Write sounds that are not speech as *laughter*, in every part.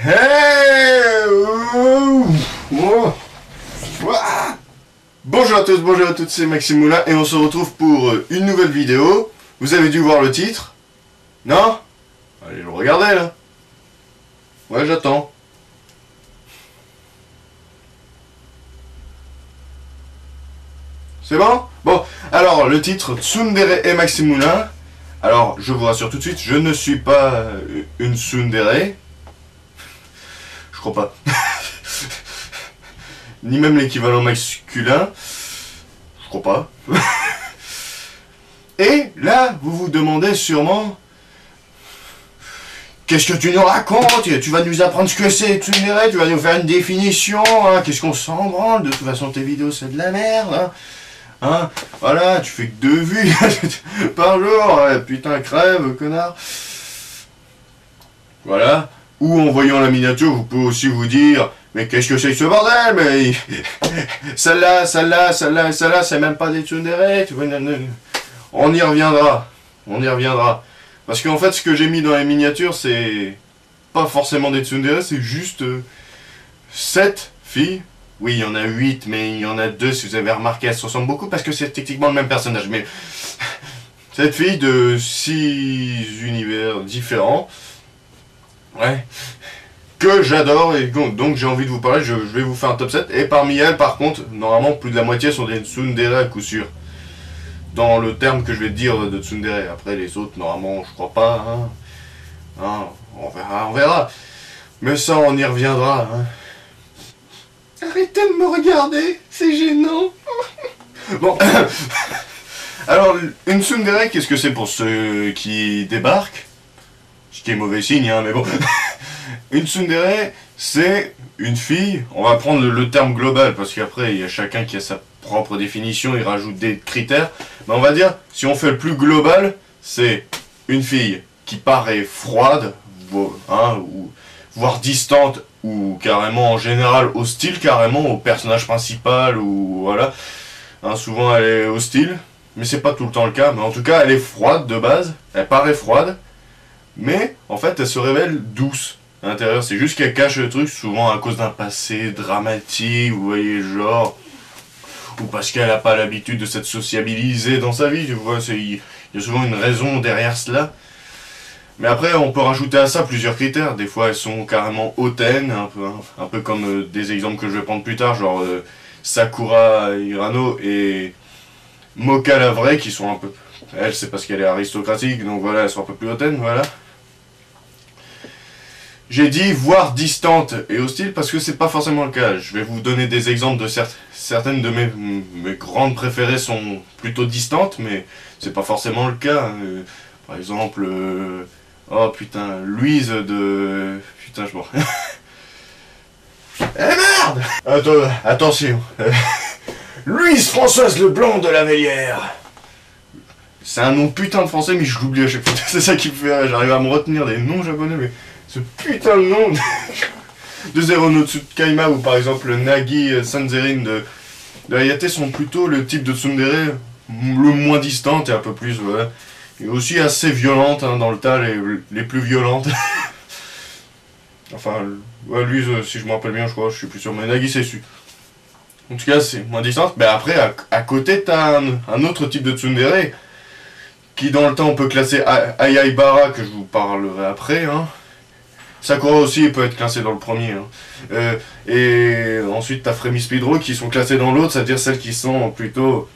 Hey Bonjour à tous, bonjour à toutes, c'est Maxime Moulin et on se retrouve pour euh, une nouvelle vidéo. Vous avez dû voir le titre Non? Allez le regarder là. Ouais, j'attends. C'est bon? Bon, alors le titre Tsundere et Maxime Moulin. Alors, je vous rassure tout de suite, je ne suis pas euh, une tsundere. Je crois pas. *laughs* Ni même l'équivalent masculin. Je crois pas. *laughs* Et là, vous vous demandez sûrement Qu'est-ce que tu nous racontes? Tu vas nous apprendre ce que c'est tsundere, tu vas nous faire une définition, hein qu'est-ce qu'on s'en branle De toute façon, tes vidéos, c'est de la merde, hein Hein? Voilà, tu fais que deux vues *laughs* par jour. putain, crève, connard. Voilà. Ou en voyant la miniature, vous pouvez aussi vous dire Mais qu'est-ce que c'est que ce bordel Mais *laughs* celle-là, celle-là, celle-là celle-là, c'est même pas des tsundere. On y reviendra. On y reviendra. Parce qu'en fait, ce que j'ai mis dans la miniature, c'est pas forcément des tsundere, c'est juste 7 euh, filles oui, il y en a 8, mais il y en a deux, si vous avez remarqué, elles se ressemblent beaucoup parce que c'est techniquement le même personnage. Mais *laughs* cette fille de 6 univers différents, ouais, que j'adore et donc j'ai envie de vous parler, je, vais vous faire un top 7. Et parmi elles, par contre, normalement, plus de la moitié sont des tsundere à coup sûr. Dans le terme que je vais dire de tsundere. Après, les autres, normalement, je crois pas. Hein. Hein, on verra, on verra. Mais ça, on y reviendra. Hein. Arrêtez de me regarder, c'est gênant. *laughs* bon. *coughs* Alors, une tsundere, qu'est-ce que c'est pour ceux qui débarquent? Ce qui est mauvais signe, hein, mais bon. *laughs* une tsundere, c'est une fille, on va prendre le, terme global, parce qu'après, il y a chacun qui a sa propre définition, il rajoute des critères. Mais on va dire, si on fait le plus global, c'est une fille qui paraît froide, hein, ou, voire distante ou carrément en général hostile carrément au personnage principal ou voilà. Hein, souvent elle est hostile, mais c'est pas tout le temps le cas. Mais en tout cas elle est froide de base, elle paraît froide, mais en fait elle se révèle douce à l'intérieur. C'est juste qu'elle cache le truc souvent à cause d'un passé dramatique, vous voyez genre. Ou parce qu'elle n'a pas l'habitude de s'être sociabilisée dans sa vie, tu vois, il y a souvent une raison derrière cela. Mais après, on peut rajouter à ça plusieurs critères. Des fois, elles sont carrément hautaines, un peu, un peu comme euh, des exemples que je vais prendre plus tard, genre euh, Sakura Hirano et Moka la vraie, qui sont un peu... Elle, c'est parce qu'elle est aristocratique, donc voilà, elles sont un peu plus hautaines, voilà. J'ai dit voire distante et hostile parce que c'est pas forcément le cas. Je vais vous donner des exemples de certaines de mes, mes grandes préférées sont plutôt distantes, mais c'est pas forcément le cas. Euh, par exemple, Oh putain, Louise de... Putain, je m'en... *laughs* eh merde attention. *laughs* Louise Françoise Leblanc de la Mélière. C'est un nom putain de français, mais je l'oublie à chaque fois. *laughs* C'est ça qui me fait... J'arrive à me retenir des noms japonais, mais ce putain de nom *laughs* de Zero no Tsukaima ou par exemple Nagi Sanzerin de, de Hayate sont plutôt le type de tsundere le moins distant et un peu plus, voilà. Et aussi assez violente hein, dans le tas, les, plus violentes. *laughs* enfin, lui, euh, si je me rappelle bien, je crois, je suis plus sûr, mais Nagi c'est su. En tout cas, c'est moins distance. Mais après, à, côté, t'as un, un, autre type de tsundere qui, dans le temps, on peut classer Ayaibara, que je vous parlerai après. Hein. Sakura aussi peut être classé dans le premier. Hein. Euh, et ensuite, t'as Frémy Speedro qui sont classés dans l'autre, c'est-à-dire celles qui sont plutôt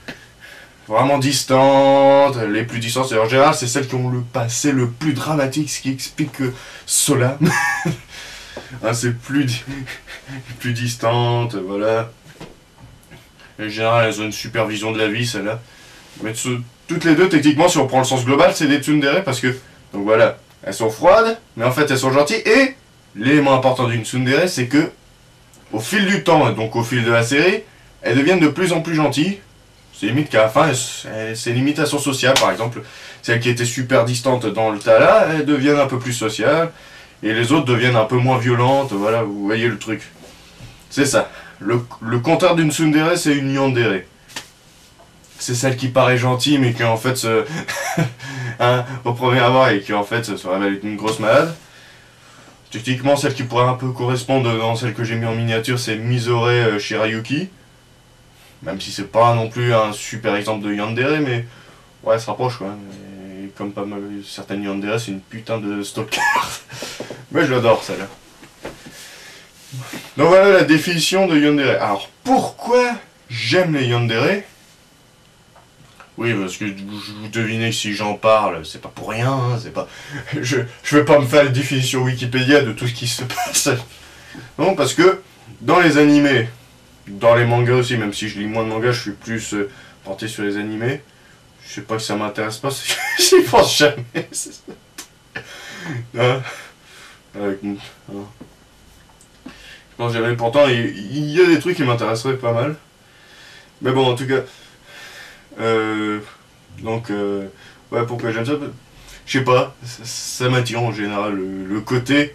vraiment distantes, les plus distantes, en général, c'est celles qui ont le passé le plus dramatique, ce qui explique cela. *laughs* hein, c'est plus, *laughs* plus distante, voilà. En général, elles ont une supervision de la vie, celle-là. Mais toutes les deux, techniquement, si on prend le sens global, c'est des tsundere parce que, donc voilà, elles sont froides, mais en fait, elles sont gentilles. Et l'élément important d'une tsundere, c'est que, au fil du temps, donc au fil de la série, elles deviennent de plus en plus gentilles c'est limite qu'à la fin, c'est limitation sociale, par exemple. Celle qui était super distante dans le tas là, elle devient un peu plus sociale. Et les autres deviennent un peu moins violentes, voilà, vous voyez le truc. C'est ça. Le, le contraire d'une tsundere, c'est une yandere. C'est celle qui paraît gentille, mais qui en fait se... *laughs* hein, au premier abord, et qui en fait se révèle être une grosse malade. Techniquement, celle qui pourrait un peu correspondre dans celle que j'ai mis en miniature, c'est Misore euh, Shirayuki. Même si c'est pas non plus un super exemple de Yandere, mais ouais, elle se rapproche même. Et comme pas mal certaines Yandere, c'est une putain de stalker. *laughs* mais je l'adore celle-là. Donc voilà la définition de Yandere. Alors pourquoi j'aime les Yandere? Oui, parce que vous devinez que si j'en parle, c'est pas pour rien, hein, c'est pas... *laughs* Je, je vais pas me faire la définition Wikipédia de tout ce qui se passe. Non, parce que dans les animés, dans les mangas aussi, même si je lis moins de mangas, je suis plus euh, porté sur les animés. Je sais pas que ça m'intéresse pas, *laughs* j'y pense jamais. *laughs* hein Avec... hein. Je pense jamais, pourtant il, il y a des trucs qui m'intéresseraient pas mal. Mais bon, en tout cas... Euh, donc, euh, ouais, pourquoi j'aime ça Je sais pas, ça, m'attire en général. Le, côté,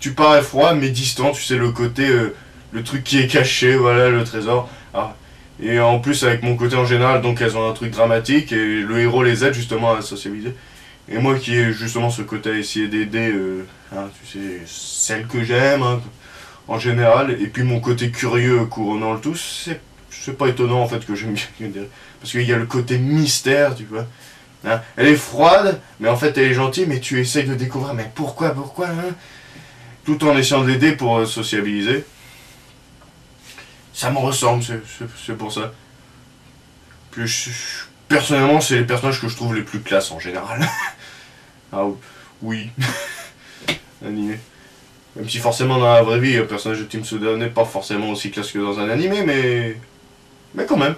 tu parais froid mais distant, tu sais, le côté, euh, le truc qui est caché, voilà, le trésor. Ah, et en plus, avec mon côté en général, donc elles ont un truc dramatique et le héros les aide justement à socialiser. Et moi qui ai justement ce côté à essayer d'aider, hein, tu sais, celle que j'aime, hein, en général, et puis mon côté curieux couronnant le tout, c'est pas étonnant en fait que j'aime bien. *laughs* Parce qu'il y a le côté mystère, tu vois. Hein? Elle est froide, mais en fait elle est gentille, mais tu essayes de découvrir, mais pourquoi, pourquoi, hein? Tout en essayant de l'aider pour euh, sociabiliser. Ça me ressemble, c'est- pour ça. Puis personnellement, c'est les personnages que je trouve les plus classes en général. *laughs* ah oui. *laughs* Animé. Même si forcément dans la vraie vie, le personnage de Tim Suda n'est pas forcément aussi classe que dans un animé, mais. Mais quand même.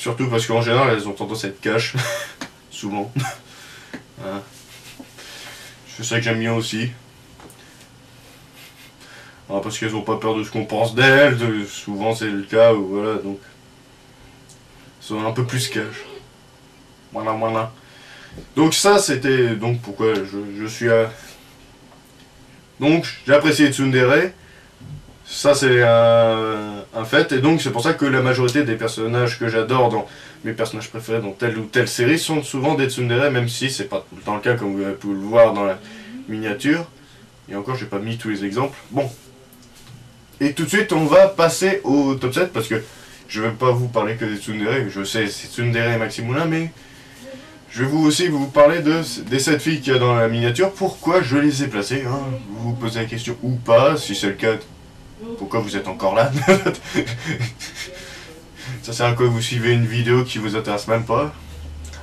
Surtout parce qu'en général, elles ont tendance à être cash. *laughs* Souvent. Hein. C'est ça que j'aime bien aussi. Ah, parce qu'elles ont pas peur de ce qu'on pense d'elles. de- Souvent, c'est le cas, voilà, donc. Elles sont un peu plus cash. Voilà, voilà. Donc, ça, c'était. Donc, pourquoi je, je suis à. Donc, j'ai apprécié Tsundere. Ça, c'est un, un fait. Et donc, c'est pour ça que la majorité des personnages que j'adore dans mes personnages préférés dans telle ou telle série sont souvent des Tsundere, même si c'est pas tout le temps le cas, comme vous avez pu le voir dans la miniature. Et encore, j'ai pas mis tous les exemples. Bon. Et tout de suite, on va passer au top 7 parce que je vais pas vous parler que des Tsundere. Je sais, c'est Tsundere et Maximoulin, mais je vais vous aussi vous parler de, des 7 filles qu'il y a dans la miniature. Pourquoi je les ai placées hein? Vous vous posez la question ou pas, si c'est le cas, pourquoi vous êtes encore là *laughs* Ça sert à quoi vous suivez une vidéo qui vous intéresse même pas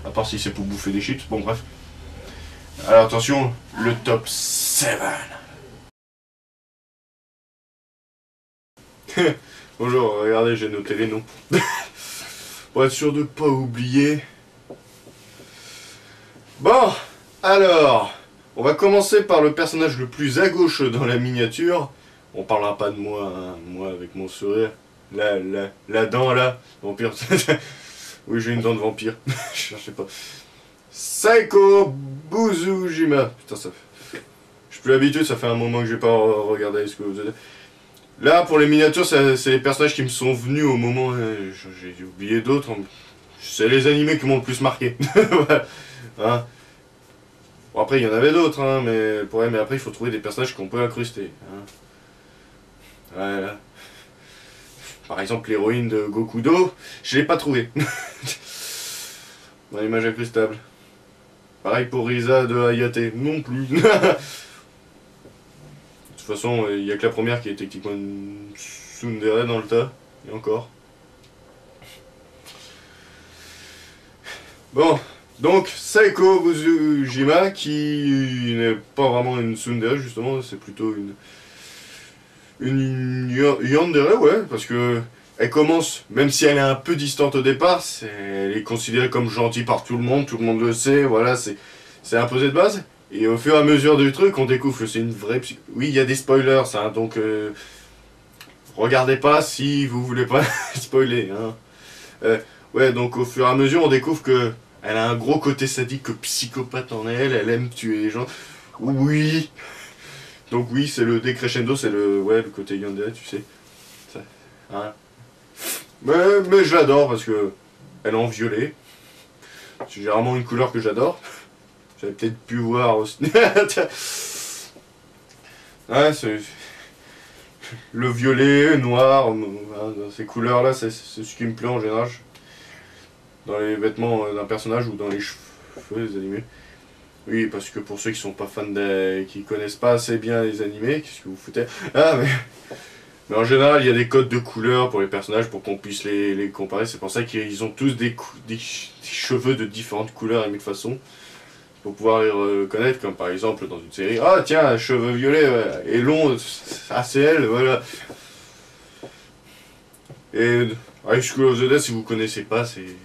À part si c'est pour bouffer des chips, bon bref. Alors attention, le top 7 *laughs* Bonjour, regardez, j'ai noté les noms. *laughs* Pour être sûr de pas oublier. Bon, alors, on va commencer par le personnage le plus à gauche dans la miniature. On parlera pas de moi, hein, moi avec mon sourire. La, dent là, vampire. *laughs* oui, j'ai une dent de vampire. *laughs* Je cherchais pas. Saiko Buzujima. Putain, ça fait. Je suis plus habitué, ça fait un moment que j'ai pas regardé ce que vous avez. Là, pour les miniatures, c'est les personnages qui me sont venus au moment. euh, J'ai oublié d'autres. C'est les animés qui m'ont le plus marqué. *laughs* Hein. Bon, après, il y en avait d'autres, hein, mais après, il faut trouver des personnages qu'on peut incruster. Hein. Voilà. Par exemple, l'héroïne de Gokudo, je l'ai pas trouvée. *laughs* Dans l'image incrustable. Pareil pour Risa de Hayate, non plus. *laughs* de toute façon, il n'y a que la première qui est techniquement une tsundere dans le tas. Et encore. Bon, donc Saiko Buzujima, qui n'est pas vraiment une tsundere, justement, c'est plutôt une... Une yandere, ouais, parce que elle commence, même si elle est un peu distante au départ, c'est- elle est considérée comme gentille par tout le monde, tout le monde le sait, voilà, c'est imposé de base. Et au fur et à mesure du truc, on découvre que c'est une vraie psy- Oui, il y a des spoilers, ça, donc euh, regardez pas si vous voulez pas *laughs* spoiler. Hein. Euh, ouais, donc au fur et à mesure, on découvre que elle a un gros côté sadique, que psychopathe en elle, elle aime tuer les gens. Oui, donc oui, c'est le décrescendo, c'est le, ouais, le côté yandere, tu sais. Ça, hein. Mais, mais je l'adore parce que elle est en violet. C'est généralement une couleur que j'adore. J'avais peut-être pu voir aussi. *laughs* ouais, c'est... Le violet, noir, hein, ces couleurs-là, c'est ce qui me plaît en général. Dans les vêtements d'un personnage ou dans les cheveux des animés. Oui, parce que pour ceux qui sont pas fans des... qui connaissent pas assez bien les animés, qu'est-ce que vous foutez? Ah, mais... Mais en général, il y a des codes de couleurs pour les personnages pour qu'on puisse les, comparer. C'est pour ça qu'ils ont tous des, des, cheveux de différentes couleurs et de façons. Pour pouvoir les reconnaître, comme par exemple dans une série. Ah tiens, cheveux violets et long, elle, voilà. Et High School of the Dead, si vous connaissez pas, c'est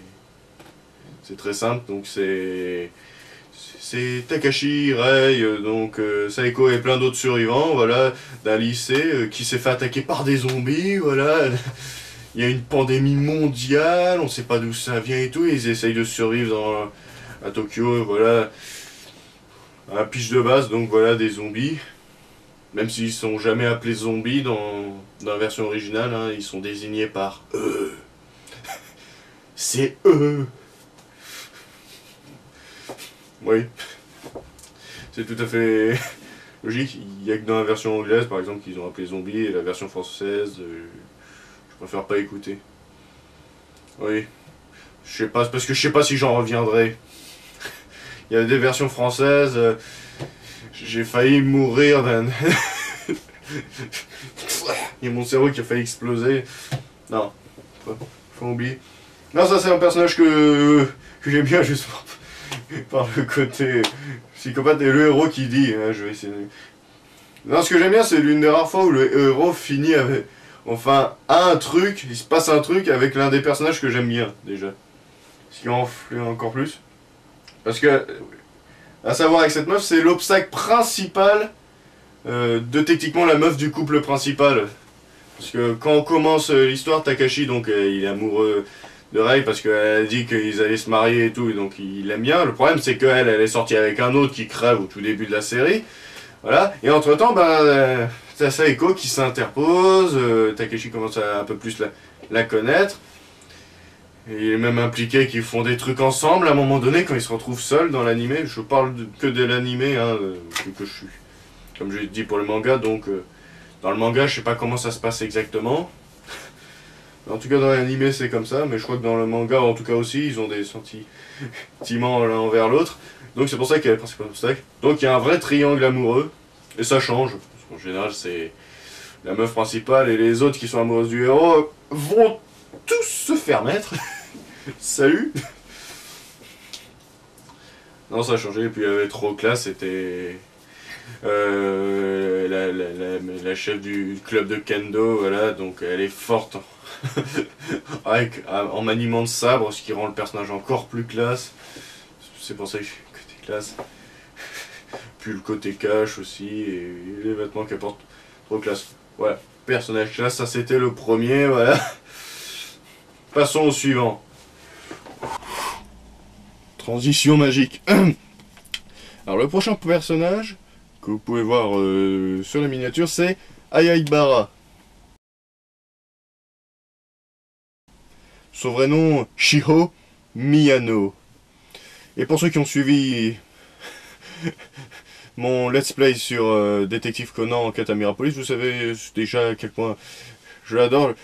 c'est très simple. Donc c'est c'est Takashi Rei, euh, donc euh, Saiko et plein d'autres survivants, voilà, d'un lycée euh, qui s'est fait attaquer par des zombies, voilà. *laughs* Il y a une pandémie mondiale, on sait pas d'où ça vient et tout, ils essayent de survivre dans, à Tokyo, voilà. Un pitch de base, donc voilà, des zombies. Même s'ils sont jamais appelés zombies dans, dans la version originale, hein, ils sont désignés par eux. *laughs* C'est eux. Oui. C'est tout à fait *laughs* logique. Il n'y a que dans la version anglaise, par exemple, qu'ils ont appelé zombie, et la version française, euh, je préfère pas écouter. Oui. Je sais pas, parce que je sais pas si j'en reviendrai. *laughs* Il y a des versions françaises, euh, j'ai failli mourir d'un... *laughs* Il y a mon cerveau qui a failli exploser. Non, faut oublier. Non, ça c'est un personnage que, que j'aime bien justement *laughs* par le côté psychopathe et le héros qui dit hein, je vais essayer Non, ce que j'aime bien, c'est l'une des rares fois où le héros finit avec. Enfin, un truc, il se passe un truc avec l'un des personnages que j'aime bien, déjà. Ce qui en fait encore plus. Parce que, à savoir avec cette meuf, c'est l'obstacle principal euh, de techniquement la meuf du couple principal. Parce que quand on commence euh, l'histoire, Takashi, donc, euh, il est amoureux de Ray parce qu'elle dit qu'ils allaient se marier et tout, et donc il aime bien. Le problème, c'est qu'elle, elle est sortie avec un autre qui crève au tout début de la série. Voilà. Et entre temps, ben, euh, t'as Saeko qui s'interpose, euh, Takeshi commence à un peu plus la, connaître. Il est même impliqué qu'ils font des trucs ensemble à un moment donné quand ils se retrouvent seuls dans l'animé. Je parle que de l'animé, hein, euh, que, je suis. Comme je l'ai dit pour le manga, donc dans le manga, je sais pas comment ça se passe exactement. En tout cas, dans l'anime, c'est comme ça, mais je crois que dans le manga, en tout cas aussi, ils ont des sentiments l'un envers l'autre. Donc c'est pour ça qu'il y a le principal obstacle. Donc il y a un vrai triangle amoureux, et ça change. En général, c'est la meuf principale et les autres qui sont amoureuses du héros vont tous se faire mettre. *laughs* Salut Non, ça a changé, et puis il y avait trop classe, c'était... Euh, la, la, la, chef du club de kendo, voilà, donc elle est forte *laughs* Avec, en maniement de sabre, ce qui rend le personnage encore plus classe. C'est pour ça que côté classe. *laughs* Puis le côté cash aussi, et les vêtements qu'elle porte, trop classe. Voilà, personnage classe, ça c'était le premier, *laughs* voilà. Passons au suivant. Transition magique. *clears throat* Alors le prochain personnage que vous pouvez voir euh, sur la miniature, c'est Ayaibara. Son vrai nom, Shiho Miyano. Et pour ceux qui ont suivi *laughs* mon let's play sur euh, Détective Conan en quête à Mirapolis, vous savez déjà à quel point je l'adore.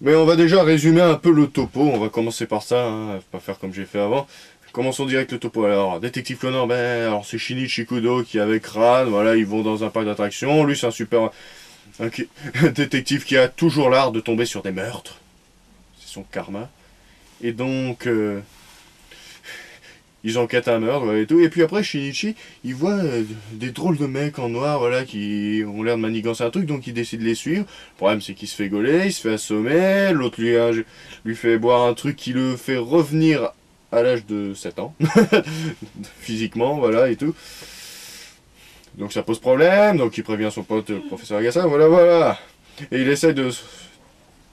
Mais on va déjà résumer un peu le topo, on va commencer par ça, hein, pas faire comme j'ai fait avant. Commençons direct le topo. Alors, Détective Conan, ben, c'est Shinichi Kudo qui avec Ran, voilà, ils vont dans un parc d'attractions. Lui, c'est un super *laughs* un détective qui a toujours l'art de tomber sur des meurtres son karma. Et donc, euh, ils enquêtent un meurtre et tout. Et puis après, Shinichi, il voit euh, des drôles de mecs en noir, voilà, qui ont l'air de manigancer un truc, donc il décide de les suivre. Le problème, c'est qu'il se fait gauler, il se fait assommer, l'autre lui, lui fait boire un truc qui le fait revenir à l'âge de 7 ans, *laughs* physiquement, voilà, et tout. Donc ça pose problème, donc il prévient son pote, le professeur Agassa, voilà, voilà. Et il essaie de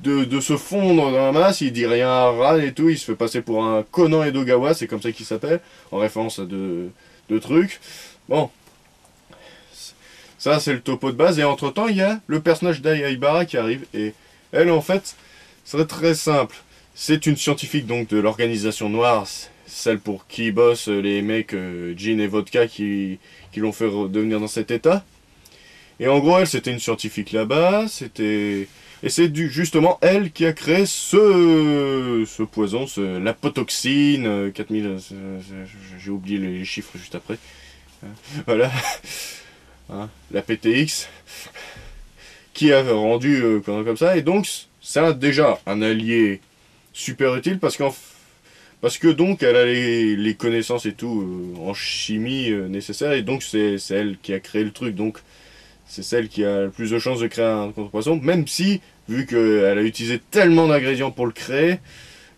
de, se fondre dans la masse, il dit rien à Ran et tout, il se fait passer pour un Conan Edogawa, c'est comme ça qu'il s'appelle, en référence à deux, trucs. Bon, ça c'est le topo de base, et entre temps il y a le personnage d'Ai qui arrive, et elle en fait, c'est très simple, c'est une scientifique donc de l'organisation noire, celle pour qui bossent les mecs euh, Jean et Vodka qui, qui l'ont fait devenir dans cet état. Et en gros, elle, c'était une scientifique là-bas, c'était... Et c'est justement elle qui a créé ce, ce poison, ce, l'apotoxine, 4000, euh, j'ai oublié les chiffres juste après. Hein, voilà. *laughs* Hein, la PTX, qui a rendu euh, comme ça. Et donc, c'est déjà un allié super utile parce qu'en parce que donc elle a les, connaissances et tout euh, en chimie euh, nécessaires et donc c'est elle qui a créé le truc donc c'est celle qui a le plus de chances de créer un contrepoison même si vu qu'elle a utilisé tellement d'ingrédients pour le créer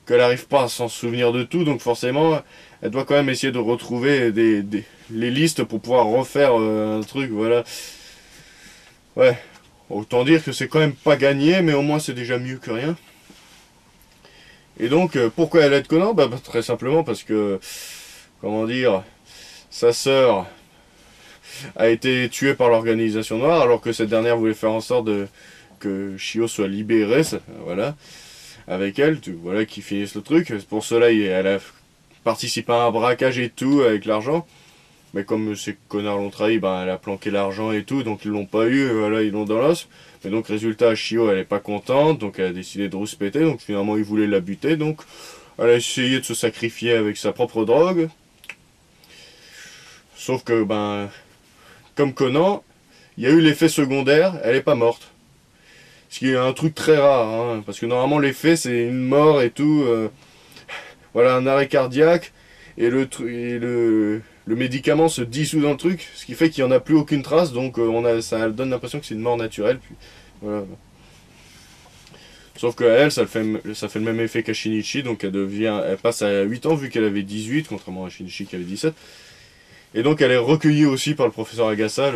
qu'elle n'arrive pas à s'en souvenir de tout donc forcément elle doit quand même essayer de retrouver des, les listes pour pouvoir refaire euh, un truc voilà. Ouais. Autant dire que c'est quand même pas gagné mais au moins c'est déjà mieux que rien. Et donc, euh, pourquoi elle aide Conan? Bah, bah, Très simplement parce que, comment dire, sa sœur a été tuée par l'organisation noire, alors que cette dernière voulait faire en sorte de, que Shio soit libérée, voilà, avec elle, voilà, qui finisse le truc. Pour cela, elle a participé à un braquage et tout, avec l'argent. Mais comme ces connards l'ont trahi, ben, elle a planqué l'argent et tout, donc ils l'ont pas eu, voilà, ils l'ont dans l'os. Mais donc, résultat, Shio, elle est pas contente, donc elle a décidé de rouspéter, donc finalement, il voulait la buter, donc elle a essayé de se sacrifier avec sa propre drogue. Sauf que, ben, comme Conan, il y a eu l'effet secondaire, elle est pas morte. Ce qui est un truc très rare, hein, parce que normalement, l'effet, c'est une mort et tout. Euh, voilà, un arrêt cardiaque, et le, le, le médicament se dissout dans le truc, ce qui fait qu'il n'y en a plus aucune trace, donc euh, on a, ça donne l'impression que c'est une mort naturelle. Puis, voilà. Sauf que elle, ça fait, ça fait le même effet qu'à Shinichi, donc elle devient, elle passe à 8 ans vu qu'elle avait 18, contrairement à Shinichi qui avait 17. Et donc elle est recueillie aussi par le professeur Agasa,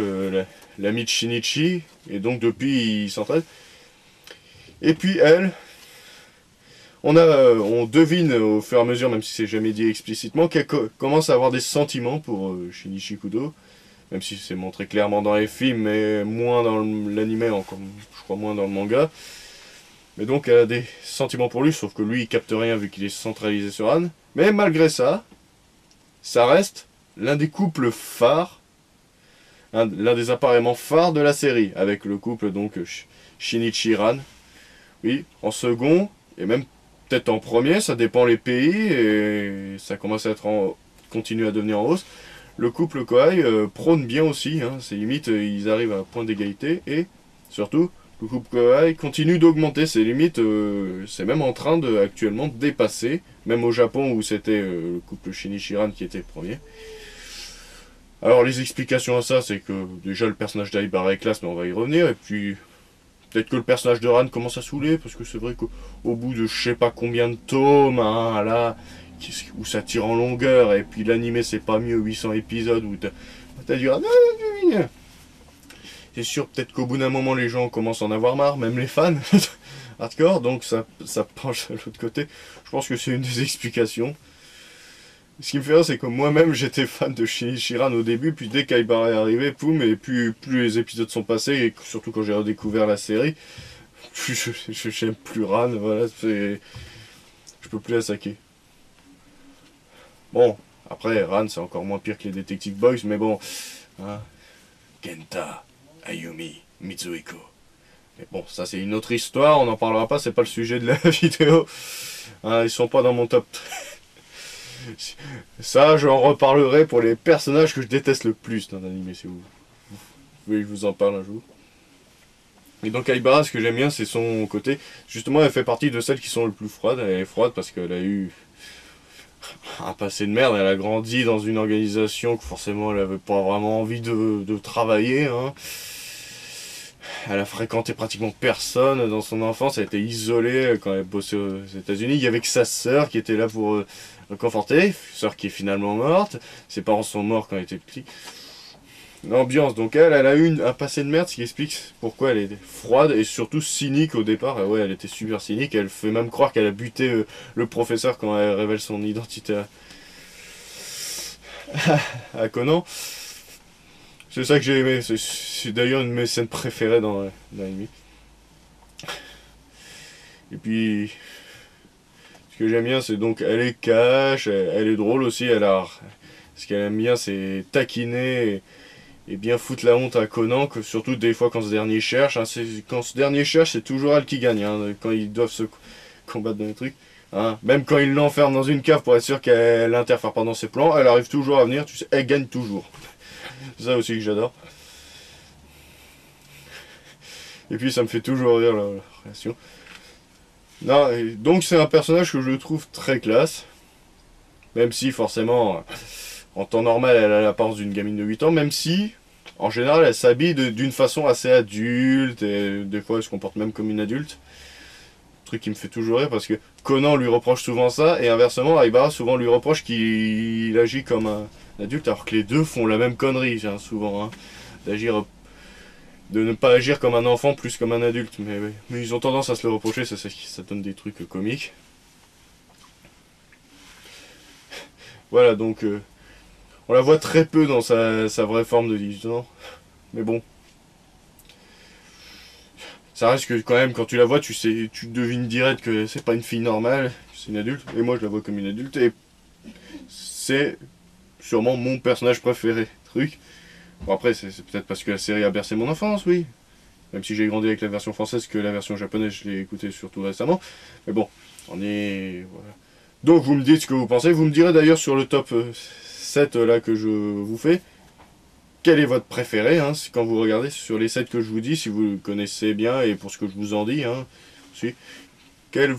l'ami de Shinichi, et donc depuis ils s'entraident. Et puis elle, euh, on devine au fur et à mesure, même si c'est jamais dit explicitement, qu'elle commence à avoir des sentiments pour euh, Shinichi Kudo. Même si c'est montré clairement dans les films, mais moins dans l'anime, encore, je crois moins dans le manga. Mais donc elle a des sentiments pour lui, sauf que lui il capte rien vu qu'il est centralisé sur Anne. Mais malgré ça, ça reste l'un des couples phares, l'un des appareillements phares de la série, avec le couple donc Shinichi Ran. En second, et même peut-être en premier, ça dépend les pays, et ça commence à être en, continue à devenir en hausse. Le couple Kohai euh, prône bien aussi, hein, c'est limite, euh, ils arrivent à un point d'égalité, et surtout, le couple Kohai continue d'augmenter ses limites, euh, c'est même en train de actuellement dépasser, même au Japon où c'était le couple Shinichiran qui était premier. Alors les explications à ça, c'est que déjà le personnage d'Aibara est classe, mais on va y revenir, et puis Peut-être que le personnage de Ran commence à saouler, parce que c'est vrai qu'au bout de je sais pas combien de tomes, hein, là, où ça tire en longueur, et puis l'animé c'est pas mieux 800 épisodes, où t'as dû... C'est sûr, peut-être qu'au bout d'un moment, les gens commencent à en avoir marre, même les fans *laughs* hardcore, donc ça, ça penche à l'autre côté. Je pense que c'est une des explications. Ce qui me fait rire, c'est que moi-même, j'étais fan de Shinichiran au début, puis dès qu'Aibara est arrivé, poum, et plus, plus les épisodes sont passés, et surtout quand j'ai redécouvert la série, *laughs* plus je j'aime plus Ran, voilà, c'est... Je peux plus la saquer. Bon, après, Ran, c'est encore moins pire que les Detective Boys, mais bon... Hein. Kenta, Ayumi, Mitsuhiko... Mais bon, ça c'est une autre histoire, on n'en parlera pas, c'est pas le sujet de la *laughs* vidéo. Hein, ils sont pas dans mon top ça, j'en reparlerai pour les personnages que je déteste le plus dans l'anime, si vous, voulez je vous en parle un jour. Et donc Aibara, ce que j'aime bien, c'est son côté. Justement, elle fait partie de celles qui sont le plus froides. Elle est froide parce qu'elle a eu un passé de merde. Elle a grandi dans une organisation que forcément elle avait pas vraiment envie de, travailler. Hein. Elle a fréquenté pratiquement personne dans son enfance. Elle était isolée quand elle bossait aux États-Unis. Il y avait que sa sœur qui était là pour euh, conforter, sœur qui est finalement morte, ses parents sont morts quand elle était petite. L'ambiance, donc elle, elle a eu un passé de merde, ce qui explique pourquoi elle est froide et surtout cynique au départ. ouais, elle était super cynique, elle fait même croire qu'elle a buté euh, le professeur quand elle révèle son identité à, *laughs* Conan. C'est ça que j'ai aimé, c'est d'ailleurs une de mes scènes préférées dans, dans Et puis, Ce que j'aime bien, c'est donc elle est cash, elle, est drôle aussi. Elle a, ce qu'elle aime bien, c'est taquiner et, bien foutre la honte à Conan, que surtout des fois quand ce dernier cherche. hein, quand ce dernier cherche, c'est toujours elle qui gagne, hein, quand ils doivent se combattre dans les trucs. hein. Même quand il l'enferme dans une cave pour être sûr qu'elle interfère pas dans ses plans, elle arrive toujours à venir, tu sais, elle gagne toujours. C'est *laughs* ça aussi que j'adore. Et puis ça me fait toujours rire la, la relation. Non, donc c'est un personnage que je trouve très classe. Même si forcément, en temps normal, elle a l'apparence d'une gamine de 8 ans, même si, en général, elle s'habille d'une façon assez adulte, et des fois elle se comporte même comme une adulte. Truc qui me fait toujours rire parce que Conan lui reproche souvent ça, et inversement, Aibara souvent lui reproche qu'il agit comme un adulte, alors que les deux font la même connerie, hein, souvent, hein, d'agir de ne pas agir comme un enfant plus comme un adulte. Mais, ils ont tendance à se le reprocher ça, ça, ça donne des trucs euh, comiques. *laughs* Voilà donc euh, on la voit très peu dans sa, vraie forme de 18 ans mais bon. Ça reste que quand même quand tu la vois tu sais tu devines direct que c'est pas une fille normale c'est une adulte. Et moi je la vois comme une adulte et c'est sûrement mon personnage préféré. Truc Bon après c'est peut-être parce que la série a bercé mon enfance, oui. Même si j'ai grandi avec la version française, que la version japonaise je l'ai écoutée surtout récemment. Mais bon, on est... Voilà. Donc vous me dites ce que vous pensez. Vous me direz d'ailleurs sur le top euh, 7 euh, là que je vous fais, quel est votre préféré hein, quand vous regardez sur les 7 que je vous dis, si vous le connaissez bien et pour ce que je vous en dis. Hein, si, quel,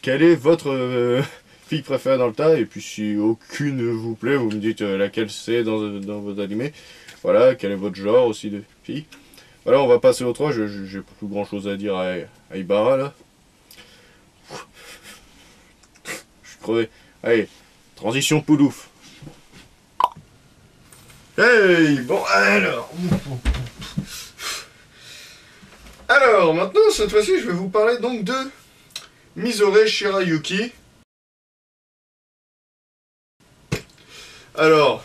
quelle est votre euh, *laughs* fille préférée dans le tas? Et puis si aucune vous plaît, vous me dites euh, laquelle c'est dans, dans votre animé. Voilà, quel est votre genre aussi de fille? Voilà, on va passer au 3, je- je- j'ai plus grand chose à dire à, à Ibarra là. Je suis crevé. Allez, transition poudouf. Hey, bon alors. Alors, maintenant, cette fois-ci, je vais vous parler donc de Mizore Shirayuki. Alors,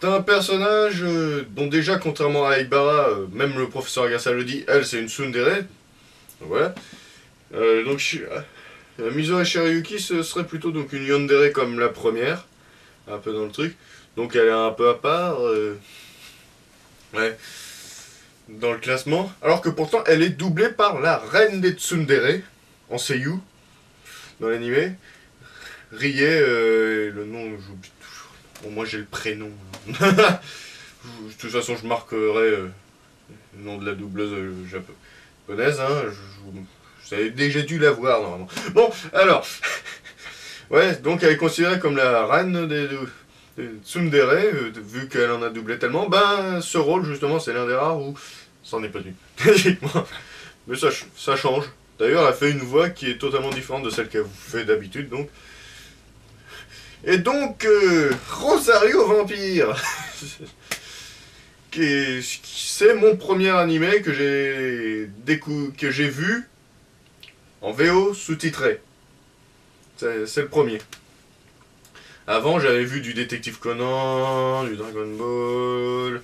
c'est un personnage euh, dont déjà, contrairement à Aibara, euh, même le professeur Agasa le dit, elle c'est une tsundere. Voilà. Euh, donc euh, Mizore Shirayuki ce serait plutôt donc une yandere comme la première, un peu dans le truc. Donc elle est un peu à part. Ouais. Dans le classement. Alors que pourtant elle est doublée par la reine des tsundere en seiyuu dans l'animé. Rie, le nom j'oublie. Bon moi j'ai le prénom. *laughs* Je- de toute façon, je marquerai euh, le nom de la doubleuse euh, japonaise. Hein. Je, je- déjà dû la voir normalement. Bon, alors. *laughs* ouais, donc elle est considérée comme la reine des, tsundere, euh, vu qu'elle en a doublé tellement. Ben, ce rôle, justement, c'est l'un des rares où ça n'en est pas du. *laughs* Mais ça change. D'ailleurs, elle fait une voix qui est totalement différente de celle qu'elle fait d'habitude, donc. Et donc, euh, Rosario Vampire c'est mon premier animé que j'ai que j'ai vu en VO sous-titré. C'est le premier. Avant, j'avais vu du Détective Conan, du Dragon Ball,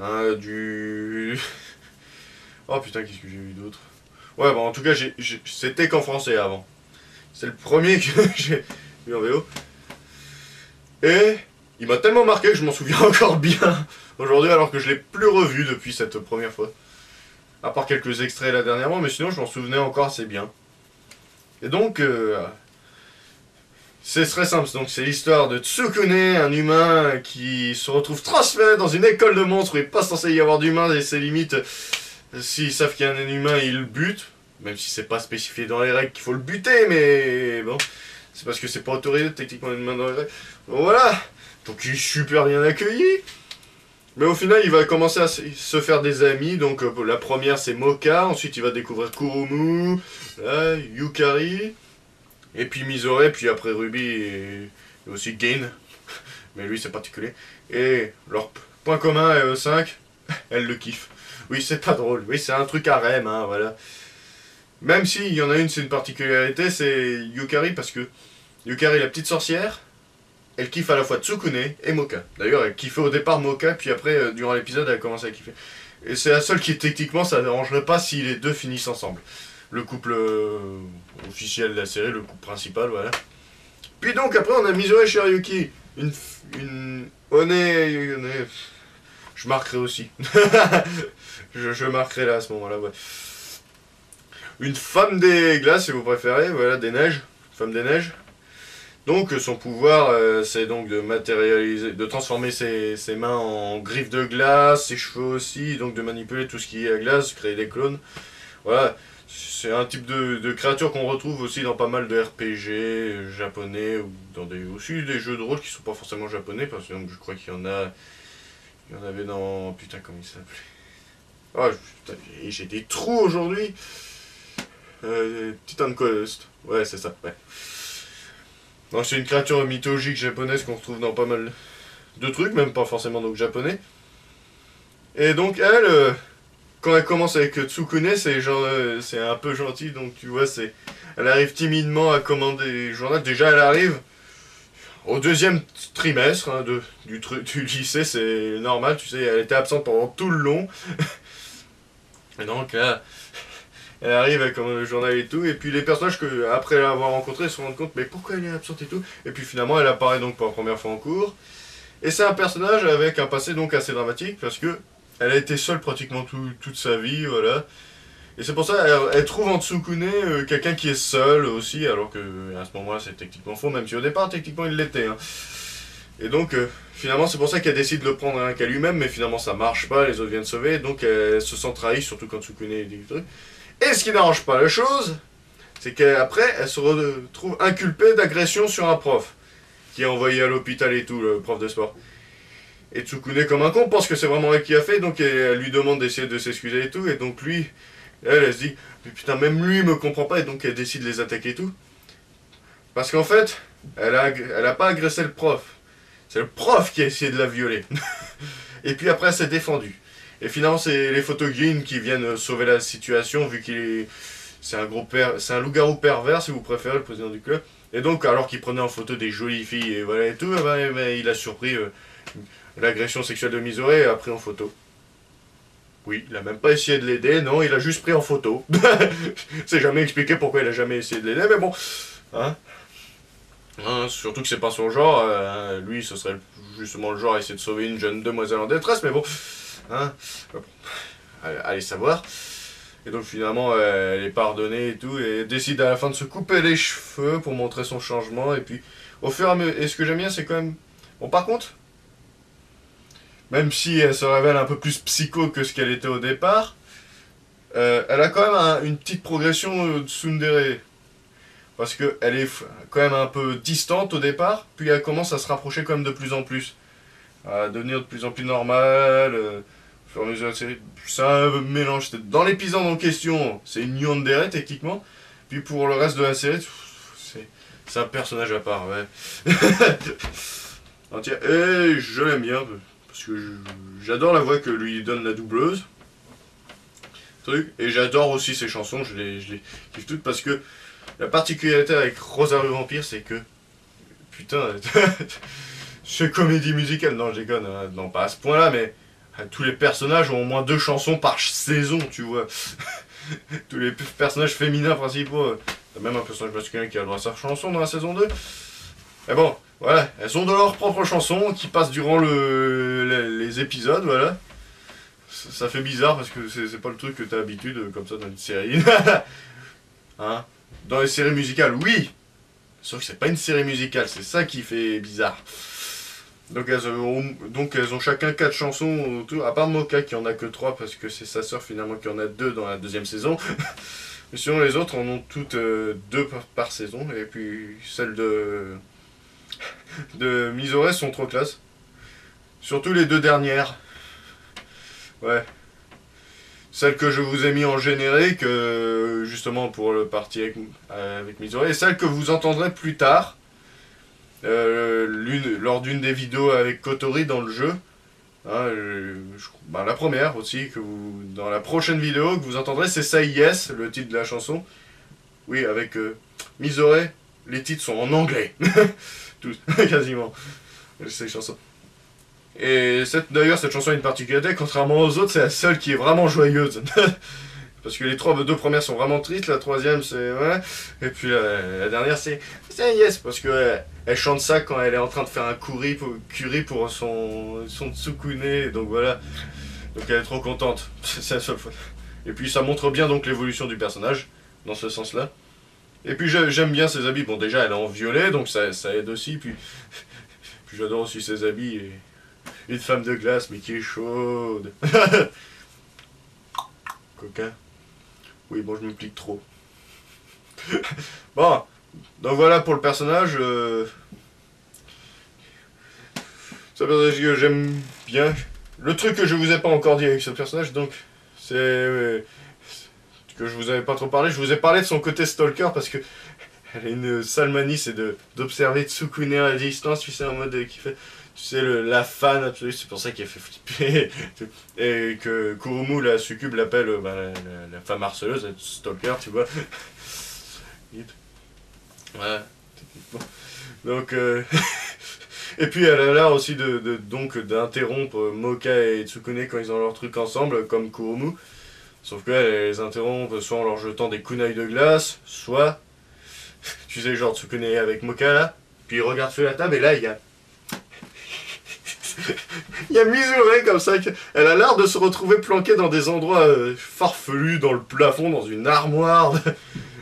hein, du... *laughs* Oh putain, qu'est-ce que j'ai vu d'autre? Ouais, bon, en tout cas, c'était qu'en français avant. C'est le premier que *laughs* j'ai vu en VO. Et il m'a tellement marqué que je m'en souviens *laughs* encore bien aujourd'hui alors que je l'ai plus revu depuis cette première fois. À part quelques extraits là dernièrement, mais sinon je m'en souvenais encore assez bien. Et donc, euh, c'est très simple. Donc c'est l'histoire de Tsukune, un humain qui se retrouve transféré dans une école de monstres où il n'est pas censé y avoir d'humains et ses limites. S'ils savent qu'il y a un humain, ils le butent. Même si c'est pas spécifié dans les règles qu'il faut le buter, mais bon. C'est parce que c'est pas autorisé techniquement une main dans les. Voilà Donc il est super bien accueilli. Mais au final, il va commencer à se faire des amis. Donc euh, la première, c'est Moka. Ensuite, il va découvrir Kurumu, là, Yukari, et puis Mizore, puis après Ruby et, aussi Gain. *laughs* Mais lui, c'est particulier. Et leur point commun est *laughs* E5, elle le kiffe. Oui, c'est pas drôle. Oui, c'est un truc à REM, hein, voilà. Même s'il y en a une, c'est une particularité, c'est Yukari, parce que Yukari, la petite sorcière, elle kiffe à la fois Tsukune et Moka. D'ailleurs, elle kiffait au départ Moka, puis après, euh, durant l'épisode, elle a commencé à kiffer. Et c'est la seule qui, techniquement, ça dérangerait pas si les deux finissent ensemble. le couple euh, officiel de la série, le couple principal, voilà. Puis donc après on a Misore Shiryuki, une, une on est- je marquerai aussi. *laughs* je, je marquerai là à ce moment-là, ouais. Une femme des glaces, si vous préférez, voilà, des neiges, femme des neiges. Donc son pouvoir, euh, c'est donc de matérialiser, de transformer ses, ses mains en griffes de glace, ses cheveux aussi, donc de manipuler tout ce qui est à glace, créer des clones. Voilà, c'est un type de, de créature qu'on retrouve aussi dans pas mal de RPG japonais ou dans des aussi des jeux de rôle qui sont pas forcément japonais parce que je crois qu'il y en a, il y en avait dans putain comment il s'appelait? Ah j'ai- j'ai des trous aujourd'hui. Euh, Titan Quest, ouais c'est ça, ouais. C'est une créature mythologique japonaise qu'on retrouve dans pas mal de trucs, même pas forcément donc japonais. Et donc elle, euh, quand elle commence avec Tsukune, c'est genre, euh, c'est un peu gentil, donc tu vois, c'est, elle arrive timidement à commander les journaux. Déjà, elle arrive au deuxième trimestre hein, de, du, du lycée, c'est normal, tu sais, elle était absente pendant tout le long. *laughs* et donc là, elle arrive, commande le journal et tout, et puis les personnages que après l'avoir rencontré se rendent compte, mais pourquoi elle est absente et tout. Et puis finalement, elle apparaît donc pour la première fois en cours. Et c'est un personnage avec un passé donc assez dramatique parce que elle a été seule pratiquement tout- toute sa vie, voilà. Et c'est pour ça elle, trouve en Tsukune euh, quelqu'un qui est seul aussi, alors que à ce moment-là c'est techniquement faux, même si au départ techniquement il l'était. hein. Et donc euh, finalement c'est pour ça qu'elle décide de le prendre un qu'à lui-même, mais finalement ça marche pas, les autres viennent sauver, donc elle se sent trahie, surtout quand Tsukune dit le truc. Et ce qui n'arrange pas la chose, c'est qu'après elle se retrouve inculpée d'agression sur un prof, qui est envoyé à l'hôpital et tout, le prof de sport. Et Tsukune, comme un con, pense que c'est vraiment elle qui a fait, donc elle, lui demande d'essayer de s'excuser et tout, et donc lui, elle, se dit, mais putain, même lui me comprend pas, et donc elle décide de les attaquer et tout. Parce qu'en fait, elle a, elle a pas agressé le prof. C'est le prof qui a essayé de la violer. *laughs* et puis après, elle s'est défendue. Et finalement, c'est les photogrines qui viennent sauver la situation, vu qu'il est. C'est un gros per... c'est un loup-garou pervers, si vous préférez, le président du club. Et donc, alors qu'il prenait en photo des jolies filles et voilà et tout, eh ben, eh ben, il a surpris euh, l'agression sexuelle de Misore et a pris en photo. Oui, il a même pas essayé de l'aider, non, il a juste pris en photo. *laughs* c'est jamais expliqué pourquoi il a jamais essayé de l'aider, mais bon. Hein Hein, surtout que c'est pas son genre, euh, lui ce serait justement le genre à essayer de sauver une jeune demoiselle en détresse, mais bon. Hein Bon. Allez, savoir. Et donc finalement euh, elle est pardonnée et tout, et décide à la fin de se couper les cheveux pour montrer son changement, et puis au fur et à mesure. Et ce que j'aime bien c'est quand même. Bon par contre, même si elle se révèle un peu plus psycho que ce qu'elle était au départ, euh, elle a quand même un- une petite progression euh, de tsundere. Parce qu'elle est quand même un peu distante au départ, puis elle commence à se rapprocher quand même de plus en plus. À devenir de plus en plus normale. euh, C'est un mélange. Dans l'épisode en question, c'est une yandere techniquement. Puis pour le reste de la série, c'est un personnage à part, ouais. *laughs* Et je l'aime bien. Parce que j'adore la voix que lui donne la doubleuse. Et j'adore aussi ses chansons, je les, je les kiffe toutes parce que la particularité avec Rosario Vampire, c'est que. Putain, *laughs* c'est comédie musicale. Non, je déconne, hein, non, pas à ce point-là, mais tous les personnages ont au moins deux chansons par saison, tu vois. *laughs* tous les personnages féminins principaux. euh, T'as même un personnage masculin qui a le droit à sa chanson dans la saison 2. Mais bon, voilà, elles ont de leurs propres chansons qui passent durant le, les, épisodes, voilà. Ça, fait bizarre parce que c'est c'est pas le truc que t'as l'habitude euh, comme ça dans une série. *laughs* hein? Dans les séries musicales, oui Sauf que c'est pas une série musicale, c'est ça qui fait bizarre. Donc elles ont, donc elles ont chacun quatre chansons autour, à part Moka qui en a que trois parce que c'est sa sœur finalement qui en a deux dans la deuxième saison. *laughs* Mais sinon les autres en ont toutes euh, deux par, saison et puis celles de *laughs* de Misore sont trop classe. Surtout les deux dernières. Ouais. Celle que je vous ai mis en générique, euh, justement pour le parti avec, Misore, et celle que vous entendrez plus tard, lors d'une des vidéos avec Kotori dans le jeu. Hein, euh, bah, la première aussi, que dans la prochaine vidéo que vous entendrez, c'est Say Yes, le titre de la chanson. Oui, avec euh, les titres sont en anglais. *laughs* Tous, *laughs* quasiment. Ces chansons. Et d'ailleurs, cette chanson a une particularité, contrairement aux autres, c'est la seule qui est vraiment joyeuse. *laughs* Parce que les trois, deux premières sont vraiment tristes, la troisième c'est ouais, et puis la, dernière c'est c'est yes parce que elle, chante ça quand elle est en train de faire un curry pour, son son tsukune, donc voilà, donc elle est trop contente, *laughs* c'est la seule fois. Et puis ça montre bien donc l'évolution du personnage dans ce sens-là. Et puis j'aime bien ses habits. Bon déjà elle est en violet donc ça, ça aide aussi. Puis, *laughs* puis j'adore aussi ses habits une femme de glace mais qui est chaude. *laughs* Coquin. Oui, bon, je m'implique trop. *laughs* bon, donc voilà pour le personnage. Euh... C'est un personnage que j'aime bien. Le truc que je vous ai pas encore dit avec ce personnage, donc, c'est... que je vous avais pas trop parlé. Je vous ai parlé de son côté stalker parce que *laughs* elle a une sale manie, c'est d'observer Tsukune à distance, tu sais, en mode qui fait le, la fan absolue, c'est pour ça qu'il a fait flipper. *laughs* et que Kurumu, la succube, l'appelle euh, bah, la, femme harceleuse, la stalker, tu vois. *laughs* ouais, Donc, euh, *laughs* et puis elle a l'air aussi de, de d'interrompre Moka et Tsukune quand ils ont leur truc ensemble, comme Kurumu. Sauf qu'elle les interrompt soit en leur jetant des kunai de glace, soit, tu sais, genre Tsukune avec Moka là, puis il regarde sur la table et là il y a *laughs* il y a Misuré comme ça. Elle a l'air de se retrouver planquée dans des endroits euh, farfelus, dans le plafond, dans une armoire.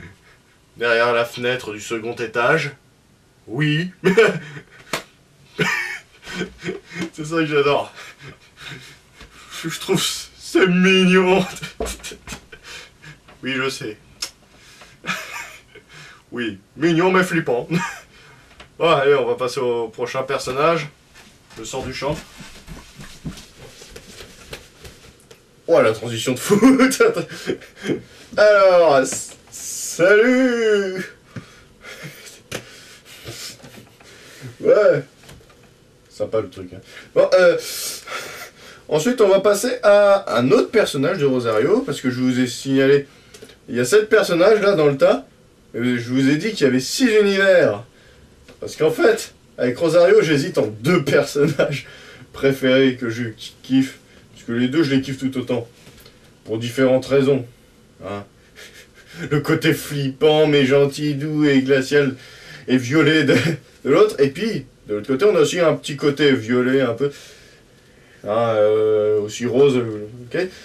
*laughs* Derrière la fenêtre du second étage. Oui. *laughs* c'est ça que j'adore. Je trouve c'est mignon. oui, je sais. Oui, mignon mais flippant. Bon, allez, on va passer au prochain personnage. Je sors du champ. Oh, la transition de foot *laughs* Alors, salut Ouais Sympa le truc. Hein. Bon, euh, ensuite, on va passer à un autre personnage de Rosario, parce que je vous ai signalé... Il y a sept personnages là dans le tas. je vous ai dit qu'il y avait six univers. Parce qu'en fait, avec Rosario, j'hésite en deux personnages préférés que je kiffe. Parce que les deux, je les kiffe tout autant. Pour différentes raisons. Hein. *laughs* Le côté flippant, mais gentil, doux et glacial et violet de, l'autre. Et puis, de l'autre côté, on a aussi un petit côté violet, un peu. Hein, euh, aussi rose.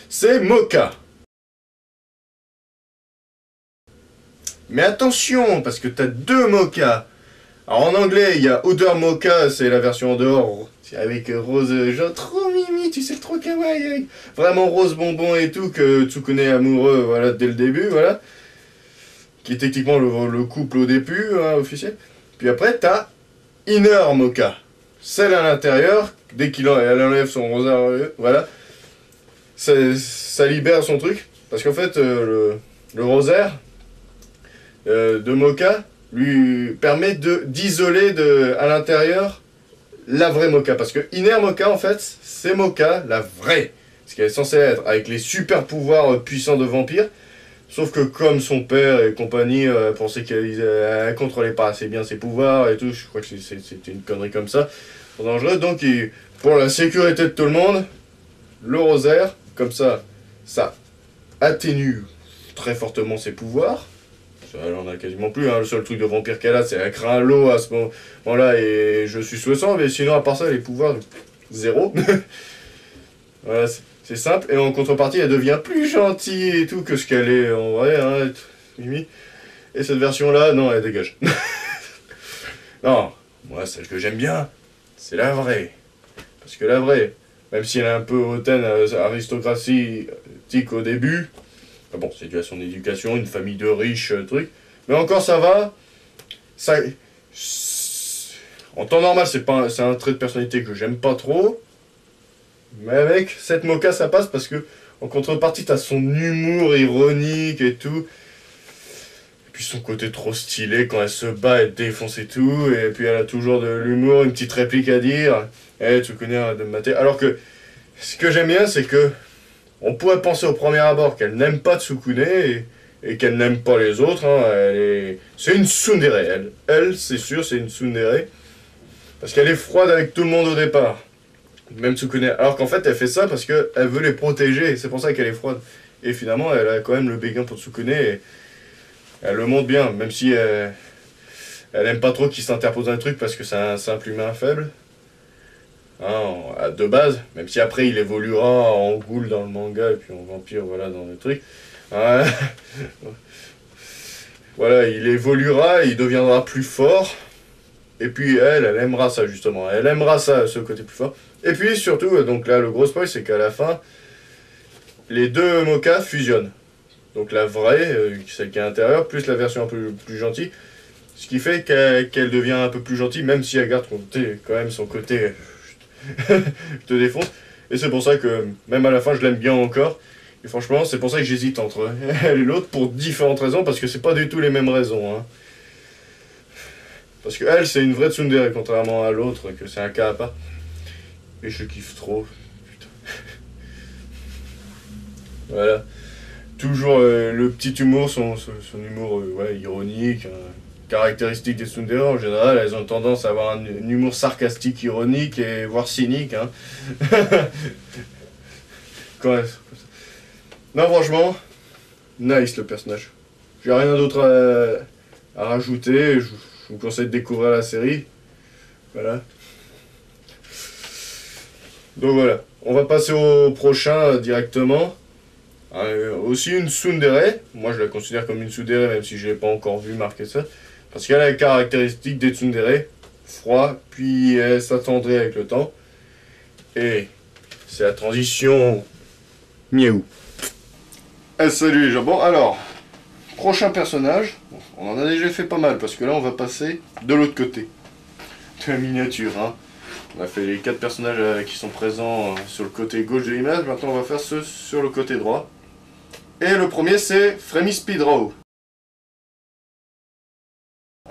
C'est Mocha. Mais attention, parce que t'as deux Mocha. Alors en anglais, il y a Odeur Mocha, c'est la version en dehors, avec rose, genre trop mimi, tu sais, trop kawaii, vraiment rose bonbon et tout, que Tsukune est amoureux, voilà, dès le début, voilà. Qui est techniquement le, couple au début, hein, officiel. Puis après, t'as Inner Mocha, celle à l'intérieur, dès qu'il enlève son rosaire, voilà, ça, libère son truc, parce qu'en fait, euh, le, rosaire euh, de Mocha, lui permet de d'isoler de à l'intérieur la vraie Mocha. Parce que Inner Mocha, en fait, c'est Mocha, la vraie. Ce qu'elle est censée être, avec les super pouvoirs euh, puissants de vampire. Sauf que comme son père et compagnie euh, pensaient qu'elle ne contrôlait pas assez bien ses pouvoirs et tout, je crois que c'était une connerie comme ça, dangereux. Donc pour la sécurité de tout le monde, le rosaire, comme ça, ça atténue très fortement ses pouvoirs. Elle en a quasiment plus. Hein. Le seul truc de vampire qu'elle a, c'est elle craint l'eau à ce moment-là et je suis souhaitant. Mais sinon, à part ça, les pouvoirs, zéro. *laughs* voilà, c'est simple. Et en contrepartie, elle devient plus gentille et tout que ce qu'elle est en vrai. Hein, et cette version-là, non, elle dégage. *laughs* non, moi, celle que j'aime bien, c'est la vraie. Parce que la vraie, même si elle est un peu hautaine, euh, aristocratique au début, ah bon, c'est dû à son éducation, une famille de riches, euh, truc. Mais encore, ça va. Ça... En temps normal, c'est pas un trait de personnalité que j'aime pas trop. Mais avec cette mocha, ça passe parce que, en contrepartie, t'as son humour ironique et tout. Et puis son côté trop stylé, quand elle se bat, elle défonce et tout. Et puis elle a toujours de l'humour, une petite réplique à dire. Eh, tu connais de mater. Alors que, ce que j'aime bien, c'est que on pourrait penser au premier abord qu'elle n'aime pas Tsukune et, qu'elle n'aime pas les autres. Hein. C'est une tsundere, elle. Elle, c'est sûr, c'est une tsundere. Parce qu'elle est froide avec tout le monde au départ. Même Tsukune. Alors qu'en fait, elle fait ça parce qu'elle veut les protéger. C'est pour ça qu'elle est froide. Et finalement, elle a quand même le béguin pour Tsukune. Et elle le montre bien, même si elle, elle aime pas trop qu'il s'interpose le truc parce que c'est un simple humain faible. Hein, de base, même si après il évoluera en ghoul dans le manga et puis en vampire voilà dans le truc. Hein. *laughs* voilà, il évoluera, il deviendra plus fort. Et puis elle, elle aimera ça justement. Elle aimera ça, ce côté plus fort. Et puis surtout, donc là le gros spoil c'est qu'à la fin, les deux mokas fusionnent. Donc la vraie, euh, celle qui est à l'intérieur, plus la version un peu plus gentille. Ce qui fait qu'elle devient un peu plus gentille, même si elle garde quand même son côté *laughs* te défonce. Et c'est pour ça que, même à la fin, je l'aime bien encore. Et franchement, c'est pour ça que j'hésite entre *laughs* elle et l'autre, pour différentes raisons, parce que c'est pas du tout les mêmes raisons. Hein. Parce que elle, c'est une vraie tsundere, contrairement à l'autre, que c'est un cas à part. Et je kiffe trop. Voilà. Toujours euh, le petit humour, son, son, humour euh, ouais, ironique. Hein caractéristiques des tsundere, en général, elles ont tendance à avoir un, humour sarcastique, ironique et voire cynique. Hein. *laughs* non, franchement, nice le personnage. J'ai rien d'autre à, rajouter. Je, vous conseille de découvrir la série. Voilà. Donc voilà, on va passer au prochain euh, directement. Euh, aussi une tsundere, moi je la considère comme une tsundere même si je l'ai pas encore vu marquer ça. Parce qu'elle a la caractéristique des tsundere, froid, puis elle s'attendrait avec le temps. Et c'est la transition miaou. Eh, salut les gens. Bon, alors, prochain personnage. On en a déjà fait pas mal, parce que là, on va passer de l'autre côté de la miniature. Hein. On a fait les quatre personnages euh, qui sont présents euh, sur le côté gauche de l'image. Maintenant, on va faire ceux sur le côté droit. Et le premier, c'est Frémy Speedraw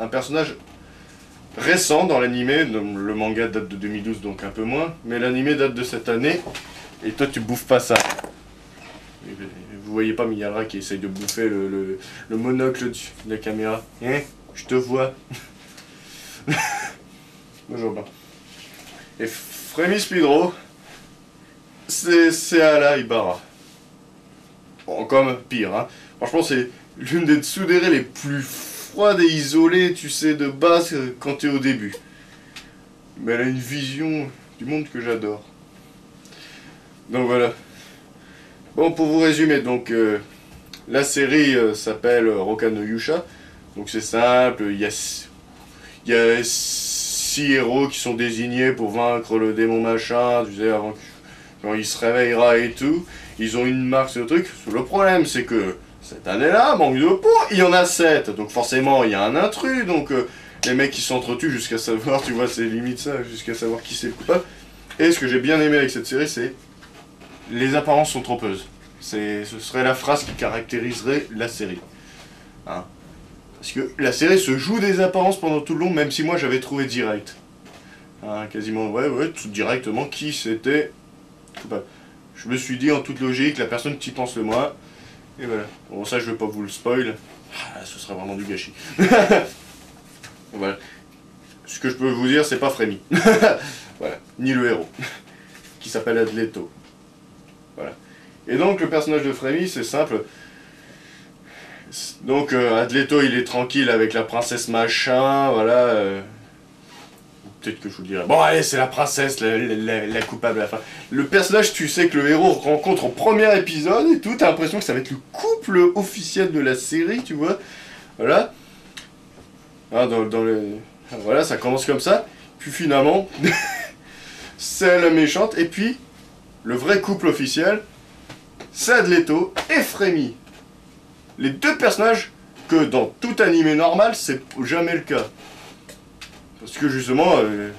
un personnage récent dans l'animé. Le manga date de 2012, donc un peu moins. Mais l'animé date de cette année. Et toi, tu bouffes pas ça. Vous voyez pas Miyara qui essaye de bouffer le, monocle de la caméra. Hein? Je te vois. *laughs* Bonjour, ben. Et Frémy Speedro, c'est Ala Ibarra. Bon, comme pire, hein. Franchement, c'est l'une des tsudere les plus froide et isolée, tu sais, de base quand tu es au début. Mais elle a une vision du monde que j'adore. Donc voilà. Bon, pour vous résumer, donc euh, la série euh, s'appelle Roka no Yusha. Donc c'est simple, il y a, six héros qui sont désignés pour vaincre le démon machin, tu sais, avant quand il se réveillera et tout. Ils ont une marque le truc. Le problème, c'est que cette année-là, manque de peau, il y en a 7. Donc forcément, il y a un intrus. Donc euh, les mecs qui s'entretuent jusqu'à savoir, *laughs* tu vois, c'est limite ça, jusqu'à savoir qui c'est le coupable. Et ce que j'ai bien aimé avec cette série, c'est les apparences sont trompeuses. Ce serait la phrase qui caractériserait la série. Hein. Parce que la série se joue des apparences pendant tout le long, même si moi j'avais trouvé direct. Hein, quasiment, ouais, ouais, directement qui c'était. Je me suis dit en toute logique, la personne qui pense le moins, et voilà. Bon, ça, je vais pas vous le spoil. Ah, ce serait vraiment du gâchis. *laughs* voilà. Ce que je peux vous dire, c'est pas Frémy. *laughs* voilà. Ni le héros. qui s'appelle Adleto. Voilà. Et donc, le personnage de Frémy, c'est simple. Donc, euh, Adleto, il est tranquille avec la princesse machin, voilà. Euh, Peut-être que je vous le dirai. Bon, allez, c'est la princesse, la, coupable à la fin. Le personnage, tu sais que le héros rencontre au premier épisode et tout, t'as l'impression que ça va être le couple officiel de la série, tu vois. Voilà. Ah, dans. Voilà, ça commence comme ça. Puis finalement, *laughs* c'est la méchante. Et puis, le vrai couple officiel, c'est Adleto et Frémy. Les deux personnages que dans tout animé normal, c'est jamais le cas. Parce que justement, euh,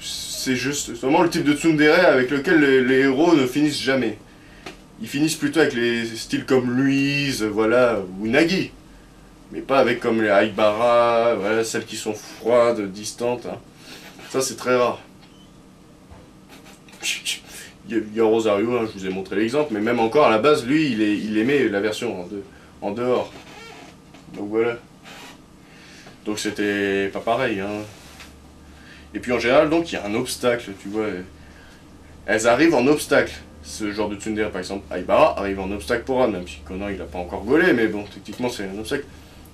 c'est justement le type de tsundere avec lequel les, héros ne finissent jamais. Ils finissent plutôt avec les styles comme Louise, voilà, ou Nagi. Mais pas avec comme les Aibara, voilà, celles qui sont froides, distantes. Hein. Ça, c'est très rare. Il y a Rosario, hein, je vous ai montré l'exemple, mais même encore à la base, lui, il, aimait la version en, en dehors. Donc voilà. Donc c'était pas pareil. Hein. Et puis en général, donc, il y a un obstacle, tu vois. Elles arrivent en obstacle. ce genre de tsundere, par exemple, Aibara arrive en obstacle pour Anne, même si Conan il a pas encore gaulé, mais bon, techniquement c'est un obstacle.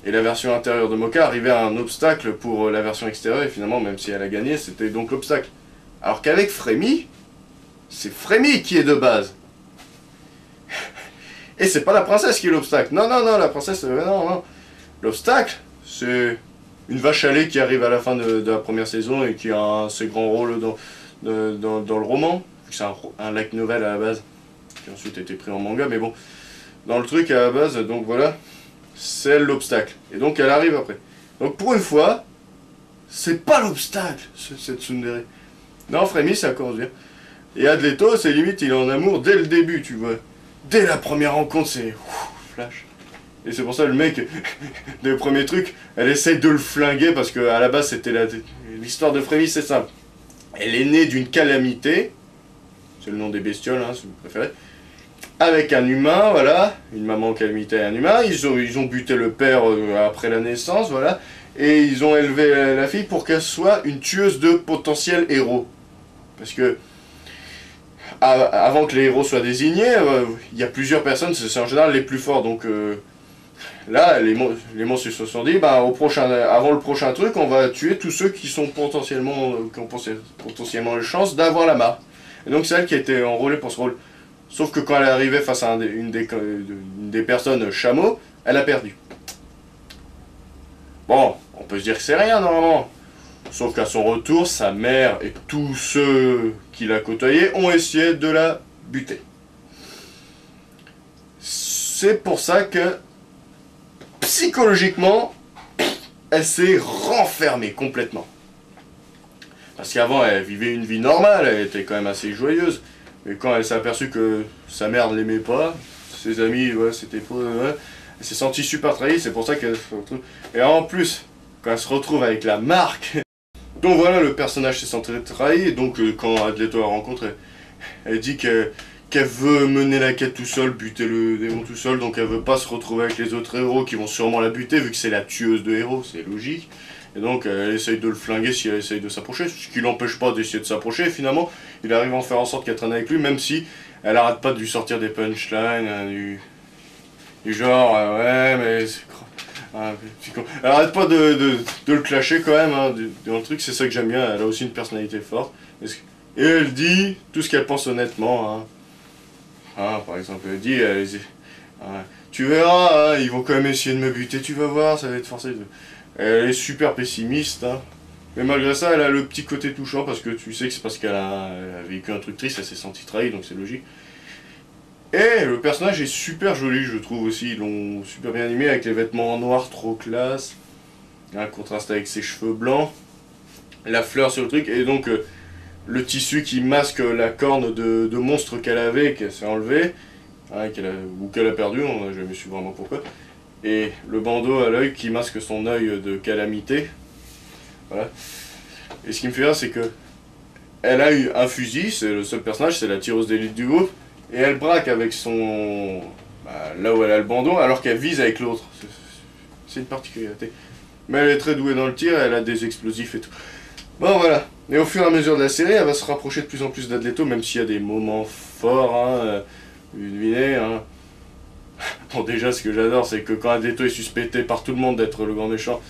Et la version intérieure de Moka arrivait à un obstacle pour la version extérieure, et finalement, même si elle a gagné, c'était donc l'obstacle. Alors qu'avec Frémy, c'est Frémy qui est de base. *laughs* Et c'est pas la princesse qui est l'obstacle. Non, non, non, la princesse, euh, non, non. L'obstacle, c'est une vache à qui arrive à la fin de, la première saison et qui a un assez grand rôle dans, le roman. C'est un, un novel à la base, qui ensuite a été pris en manga, mais bon. Dans le truc à la base, donc voilà, c'est l'obstacle. Et donc elle arrive après. Donc pour une fois, c'est pas l'obstacle, cette tsundere. Non, Frémy, ça commence bien. Et Adleto, c'est limite, il est en amour dès le début, tu vois. Dès la première rencontre, c'est flash. Et c'est pour ça le mec, *laughs* le premier truc, elle essaye de le flinguer parce que à la base c'était l'histoire de Frémy, c'est simple. Elle est née d'une calamité, c'est le nom des bestioles, hein, si vous préférez, avec un humain, voilà, une maman calamité et un humain. Ils ont, ils ont buté le père euh, après la naissance, voilà, et ils ont élevé la fille pour qu'elle soit une tueuse de potentiels héros. Parce que avant que les héros soient désignés, euh, il y a plusieurs personnes, c'est en général les plus forts. Donc euh, là, les, les monstres se sont dit, bah, au prochain, avant le prochain truc, on va tuer tous ceux qui sont potentiellement, qui ont potentiellement la chance d'avoir la marque. Et donc c'est elle qui a été enrôlée pour ce rôle. Sauf que quand elle est arrivée face à une, des, une des personnes chameau, elle a perdu. Bon, on peut se dire que c'est rien normalement. Sauf qu'à son retour, sa mère et tous ceux qui la côtoyaient ont essayé de la buter. C'est pour ça que psychologiquement, elle s'est renfermée complètement. Parce qu'avant, elle vivait une vie normale, elle était quand même assez joyeuse. Mais quand elle s'est aperçue que sa mère ne l'aimait pas, ses amis, c'était faux, elle s'est sentie super trahie, c'est pour ça qu'elle se retrouve. Et en plus, quand elle se retrouve avec la marque donc voilà, le personnage s'est senti trahi, donc euh, quand Adleto la rencontre, elle, dit qu'elle veut mener la quête tout seul, buter le démon tout seul, donc elle veut pas se retrouver avec les autres héros qui vont sûrement la buter, vu que c'est la tueuse de héros, c'est logique. Et donc elle essaye de le flinguer si elle essaye de s'approcher, ce qui l'empêche pas d'essayer de s'approcher, finalement, il arrive à en faire en sorte qu'elle traîne avec lui, même si elle arrête pas de lui sortir des punchlines, hein, du, genre, euh, ouais, mais ah, elle arrête pas de, le clasher quand même hein, dans le truc, c'est ça que j'aime bien, elle a aussi une personnalité forte. Et elle dit tout ce qu'elle pense honnêtement. Hein. Hein, par exemple, elle dit, tu verras, ils vont quand même essayer de me buter, tu vas voir, ça va être forcé. Elle est super pessimiste. Mais malgré ça, elle a le petit côté touchant parce que tu sais que c'est parce qu'elle a, a, vécu un truc triste, elle s'est sentie trahie, donc c'est logique. Et le personnage est super joli, je trouve aussi. Ils l'ont super bien animé avec les vêtements en noir, trop classe. Un contraste avec ses cheveux blancs. La fleur sur le truc. Et donc, euh, le tissu qui masque la corne de, monstre qu'elle avait, qu'elle s'est enlevée. Hein, ou qu'elle a perdu, on n'a jamais su vraiment pourquoi. Et le bandeau à l'œil qui masque son œil de calamité. Voilà. Et ce qui me fait rire, c'est que elle a eu un fusil, c'est le seul personnage, c'est la tireuse d'élite du groupe. Et elle braque avec son... Bah, là où elle a le bandeau, alors qu'elle vise avec l'autre. C'est une particularité. Mais elle est très douée dans le tir, elle a des explosifs et tout. Bon voilà. Et au fur et à mesure de la série, elle va se rapprocher de plus en plus d'Adleto, même s'il y a des moments forts, hein, euh, devinez, hein. *laughs* Bon déjà, ce que j'adore, c'est que quand Adleto est suspecté par tout le monde d'être le grand méchant,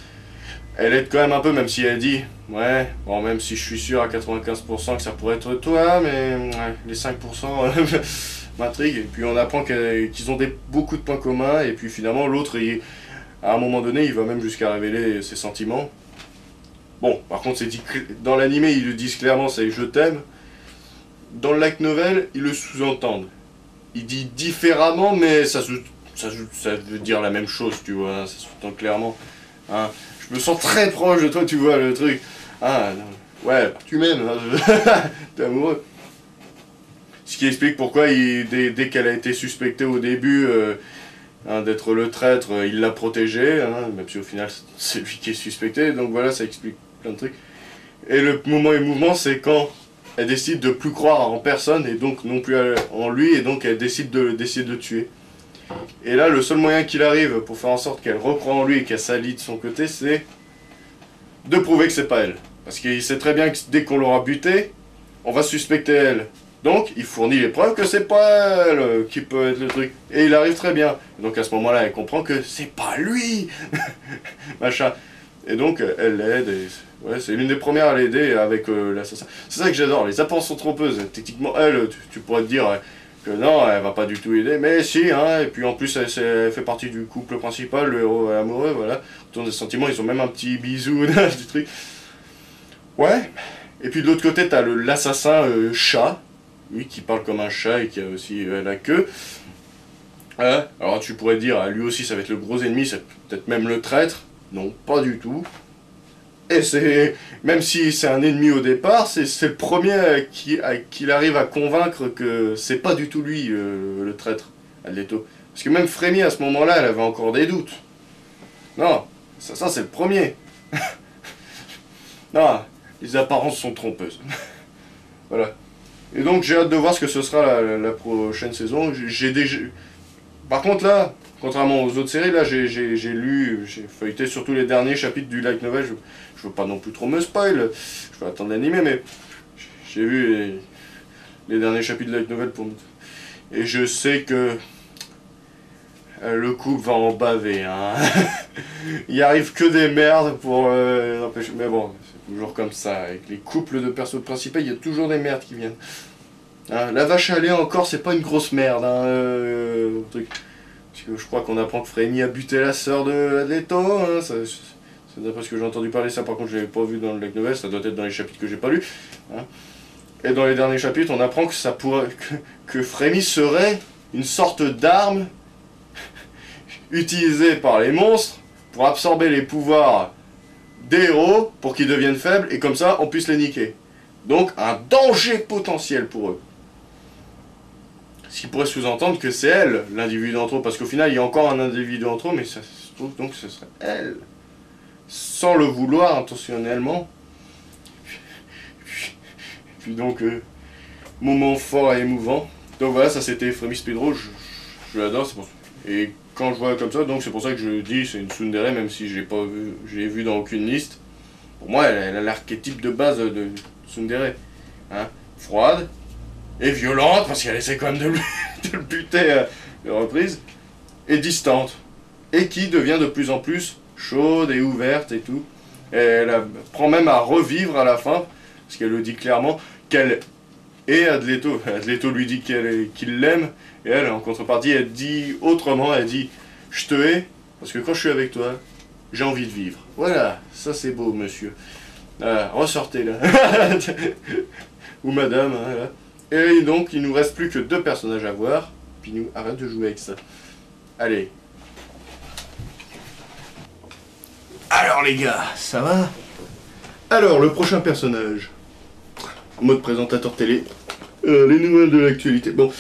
elle aide quand même un peu, même si elle dit, ouais, bon, même si je suis sûr à 95% que ça pourrait être toi, mais les 5% *laughs* m'intriguent. Et puis on apprend qu'ils ont des, beaucoup de points communs, et puis finalement l'autre, à un moment donné, il va même jusqu'à révéler ses sentiments. Bon, par contre, c'est dit dans l'animé, ils le disent clairement, c'est je t'aime. Dans le light novel, ils le sous-entendent. Il dit différemment, mais ça, ça, ça veut dire la même chose, tu vois, ça sous-entend clairement. Hein je me sens très proche de toi, tu vois, le truc. Ah, ouais, tu m'aimes, hein, *laughs* t'es amoureux. Ce qui explique pourquoi, dès, qu'elle a été suspectée au début euh, hein, d'être le traître, euh, il l'a protégée, hein, même si au final c'est lui qui est suspecté, donc voilà, ça explique plein de trucs. Et le moment et mouvement, c'est quand elle décide de plus croire en personne, et donc non plus en lui, et donc elle décide de, d'essayer de le tuer. Et là, le seul moyen qu'il arrive pour faire en sorte qu'elle reprend en lui et qu'elle s'allie de son côté, c'est de prouver que c'est pas elle. Parce qu'il sait très bien que dès qu'on l'aura buté, on va suspecter elle Donc, il fournit les preuves que c'est pas elle euh, qui peut être le truc. Et il arrive très bien. Donc, à ce moment-là, elle comprend que c'est pas lui *laughs* Machin. Et donc, elle l'aide. Ouais, c'est l'une des premières à l'aider avec euh, l'assassin. C'est ça que j'adore. Les apparences sont trompeuses. Techniquement, elle, tu, pourrais te dire que non, elle va pas du tout aider. Mais si, hein. Et puis en plus, elle, fait partie du couple principal, le héros amoureux, voilà. Autour des sentiments, ils ont même un petit bisou *laughs* du truc. Ouais. Et puis de l'autre côté, t'as l'assassin euh, chat, lui qui parle comme un chat et qui a aussi euh, la queue. alors tu pourrais dire, ah, lui aussi ça va être le gros ennemi, c'est peut-être même le traître. Non, pas du tout. Et c'est, même si c'est un ennemi au départ, c'est le premier qui, qu'il arrive à convaincre que c'est pas du tout lui euh, le traître, Adleto. Parce que même Frémy à ce moment-là, elle avait encore des doutes. Non, ça, ça c'est le premier. *laughs* non, les apparences sont trompeuses. *laughs* voilà. Et donc j'ai hâte de voir ce que ce sera la, prochaine saison. J'ai déjà... Par contre là, contrairement aux autres séries, là j'ai lu, j'ai feuilleté surtout les derniers chapitres du light novel. Je, je veux pas non plus trop me spoil, je vais attendre l'animé, mais j'ai vu les, derniers chapitres de light novel pour Et je sais que euh, le couple va en baver. Hein. *laughs* Il arrive que des merdes pour euh, Mais bon, toujours comme ça. Avec les couples de persos principaux, il y a toujours des merdes qui viennent. Hein, la vache à lait encore, c'est pas une grosse merde. Hein, euh, je crois qu'on apprend que Frémy a buté la sœur de Adleto. Hein, c'est d'après ce que j'ai entendu parler. Ça, par contre, je l'avais pas vu dans le Lake Novel. Ça doit être dans les chapitres que j'ai pas lus. Hein. Et dans les derniers chapitres, on apprend que ça pourrait, que, que Frémy serait une sorte d'arme *laughs* utilisée par les monstres pour absorber les pouvoirs des héros pour qu'ils deviennent faibles et comme ça on puisse les niquer. Donc un danger potentiel pour eux. Ce qui pourrait sous-entendre que c'est elle, l'individu entre eux, parce qu'au final il y a encore un individu entre eux, mais ça se trouve donc ce serait elle. Sans le vouloir intentionnellement. Puis donc, euh, moment fort et émouvant. Donc voilà, ça c'était Frémis Pedro, je, l'adore, c'est pour Et quand je vois comme ça, donc c'est pour ça que je dis c'est une tsundere, même si je l'ai pas vu, vu dans aucune liste. Pour moi, elle, a l'archétype de base de tsundere. Hein Froide et violente, parce qu'elle essaie quand même de, le *laughs* buter à de reprises, et distante. Et qui devient de plus en plus chaude et ouverte et tout. Elle prend même à revivre à la fin, parce qu'elle le dit clairement, qu'elle et Adleto, Adleto lui dit qu'il l'aime, et elle, en contrepartie, elle dit autrement, elle dit « Je te hais, parce que quand je suis avec toi, j'ai envie de vivre. » Voilà, ça c'est beau, monsieur. Euh, ressortez là. *laughs* Ou madame, hein, Et donc, il nous reste plus que deux personnages à voir, puis nous, arrête de jouer avec ça. Allez. Alors les gars, ça va? Alors, le prochain personnage mode présentateur télé. Euh, les nouvelles de l'actualité. Bon,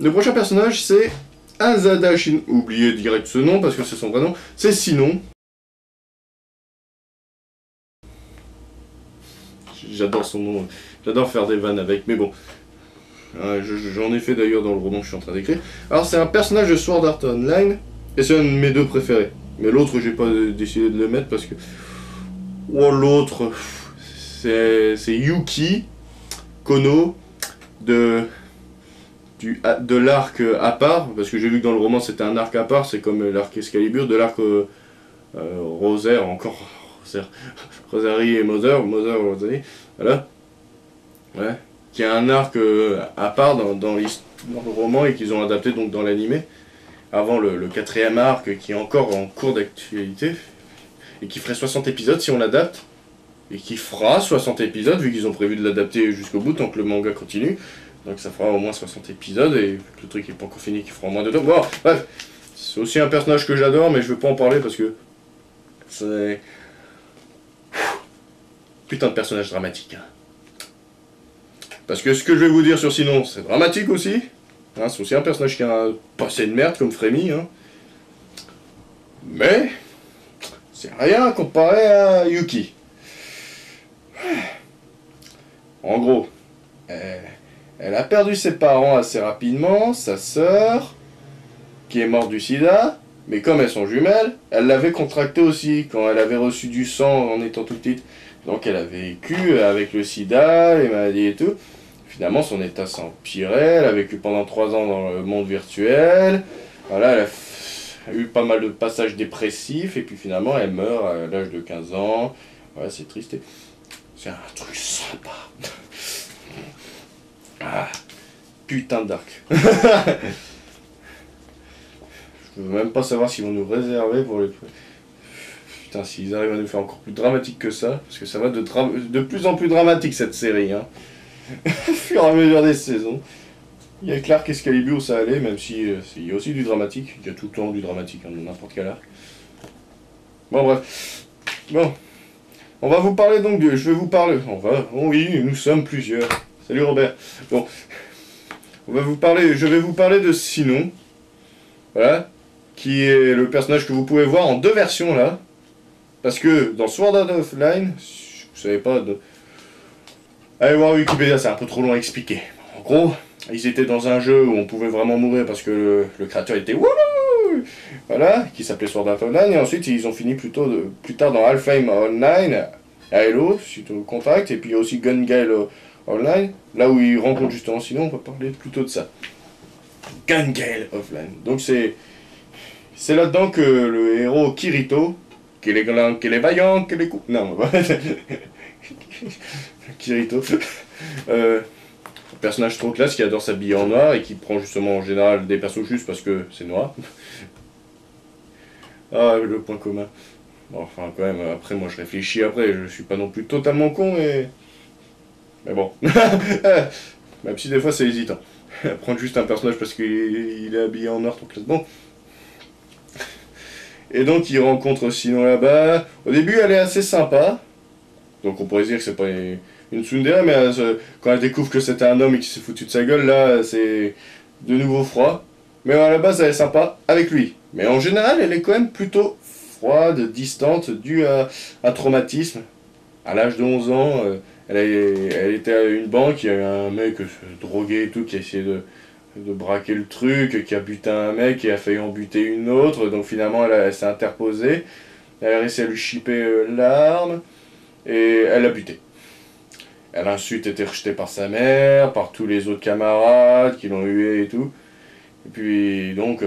le prochain personnage, c'est Azada Shin. Oubliez direct ce nom parce que c'est son vrai nom. C'est Sinon. J'adore son nom. J'adore faire des vannes avec, mais bon. Euh, j'en ai fait d'ailleurs dans le roman que je suis en train d'écrire. Alors, c'est un personnage de Sword Art Online. Et c'est un de mes deux préférés. Mais l'autre, j'ai pas décidé de le mettre parce que. Oh, l'autre. C'est Yuki. De, du, de l'arc à part, parce que j'ai vu que dans le roman c'était un arc à part, c'est comme l'arc Excalibur, de l'arc euh, euh, Rosaire, encore Rosaire, *laughs* Rosary et Mother, Mother Rosary, voilà, ouais, qui a un arc euh, à part dans, dans, le roman et qu'ils ont adapté donc dans l'animé, avant le, quatrième arc qui est encore en cours d'actualité, et qui ferait 60 épisodes si on l'adapte et qui fera 60 épisodes, vu qu'ils ont prévu de l'adapter jusqu'au bout tant que le manga continue. Donc ça fera au moins 60 épisodes, et le truc n'est pas encore fini, qui fera moins de temps. Bon, bref, c'est aussi un personnage que j'adore, mais je veux pas en parler parce que c'est... Putain de personnage dramatique. Hein. Parce que ce que je vais vous dire sur Sinon, c'est dramatique aussi. Hein, c'est aussi un personnage qui a un passé de merde comme Frémy. Hein. Mais, c'est rien comparé à Yuki. En gros, elle, a perdu ses parents assez rapidement, sa sœur, qui est morte du sida, mais comme elles sont jumelles, elle l'avait contracté aussi quand elle avait reçu du sang en étant toute petite. Donc elle a vécu avec le sida, les maladies et tout. finalement, son état s'empirait. Elle a vécu pendant trois ans dans le monde virtuel. Voilà, elle a, eu pas mal de passages dépressifs. Et puis finalement, elle meurt à l'âge de 15 ans. C'est triste. C'est un truc sympa. ah, putain de dark. *laughs* Je veux même pas savoir s'ils vont nous réserver pour les... Putain, s'ils arrivent à nous faire encore plus dramatique que ça, parce que ça va de, plus en plus dramatique cette série, hein. *laughs* Au fur et à mesure des saisons. Il y a Clark Excalibur où ça allait, même si euh, il y a aussi du dramatique. Il y a tout le temps du dramatique, hein, n'importe quel arc. Bon, bref. Bon. On va vous parler donc de... Je vais vous parler... On va... Oui, nous sommes plusieurs. Salut Robert. Bon. On va vous parler... Je vais vous parler de Sinon. Voilà. Qui est le personnage que vous pouvez voir en deux versions, là. Parce que dans Sword Art Offline, vous savez pas... De... Allez voir Wikipédia, c'est un peu trop long à expliquer. En gros, ils étaient dans un jeu où on pouvait vraiment mourir parce que le, créateur était wouhou Voilà, qui s'appelait Sword Art Online, et ensuite ils ont fini plutôt plus tard dans Halfheim Online, Halo, suite au contact, et puis aussi Gun Gale Online, là où ils rencontrent justement, sinon on peut parler plutôt de ça. Gun Gale Offline. Donc c'est c'est là-dedans que le héros Kirito, qui est, qui est vaillant, qui est cool. Non, *laughs* Kirito. euh, personnage trop classe qui adore s'habiller en noir et qui prend justement en général des persos juste parce que c'est noir. Ah, le point commun. enfin, quand même, après, moi je réfléchis après, je suis pas non plus totalement con, mais. Mais bon. *laughs* Même si des fois c'est hésitant. *laughs* Prendre juste un personnage parce qu'il est habillé en noir trop classe. Bon. Et donc il rencontre sinon là-bas. Au début elle est assez sympa. Donc on pourrait dire que c'est pas une tsundere, mais euh, quand elle découvre que c'était un homme et qu'il s'est foutu de sa gueule, là, c'est de nouveau froid. Mais à la base, elle est sympa avec lui. Mais en général, elle est quand même plutôt froide, distante, due à un traumatisme. À l'âge de 11 ans, euh, elle, elle, était à une banque, il y a eu un mec euh, drogué et tout qui a essayé de, de braquer le truc, qui a buté un mec et a failli en buter une autre. Donc finalement, elle, s'est interposée. Elle a réussi à lui chipper l'arme et elle a buté. Elle a ensuite été rejetée par sa mère, par tous les autres camarades qui l'ont huée et tout. Et puis, donc,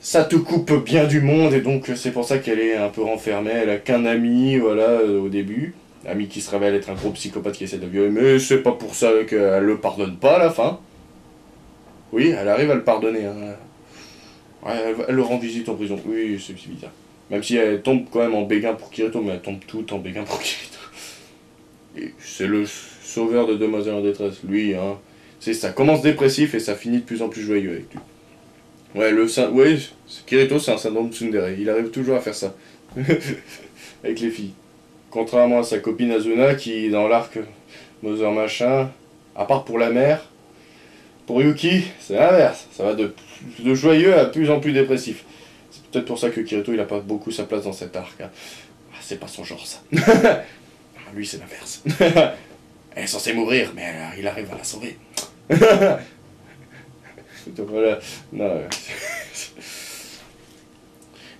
ça te coupe bien du monde, et donc c'est pour ça qu'elle est un peu renfermée. Elle a qu'un ami, voilà, au début. Ami qui se révèle être un gros psychopathe qui essaie de violer, mais c'est pas pour ça qu'elle le pardonne pas à la fin. Oui, elle arrive à le pardonner. Hein. elle, le rend visite en prison. Oui, c'est bizarre. Même si elle tombe quand même en béguin pour Kirito, mais elle tombe tout en béguin pour Kirito c'est le sauveur de demoiselles en détresse, lui, hein. C'est ça commence dépressif et ça finit de plus en plus joyeux avec lui. Ouais, le ouais, Kirito, c'est un syndrome tsundere. Il arrive toujours à faire ça. *laughs* avec les filles. Contrairement à sa copine Azuna qui, dans l'arc Mother machin, à part pour la mère, pour Yuki, c'est l'inverse. Ça va de, de joyeux à plus en plus dépressif. C'est peut-être pour ça que Kirito, il a pas beaucoup sa place dans cet arc. Hein. Ah, c'est pas son genre, ça. *laughs* lui, c'est l'inverse. *laughs* Elle est censée mourir, mais il arrive à la sauver. Voilà. *laughs*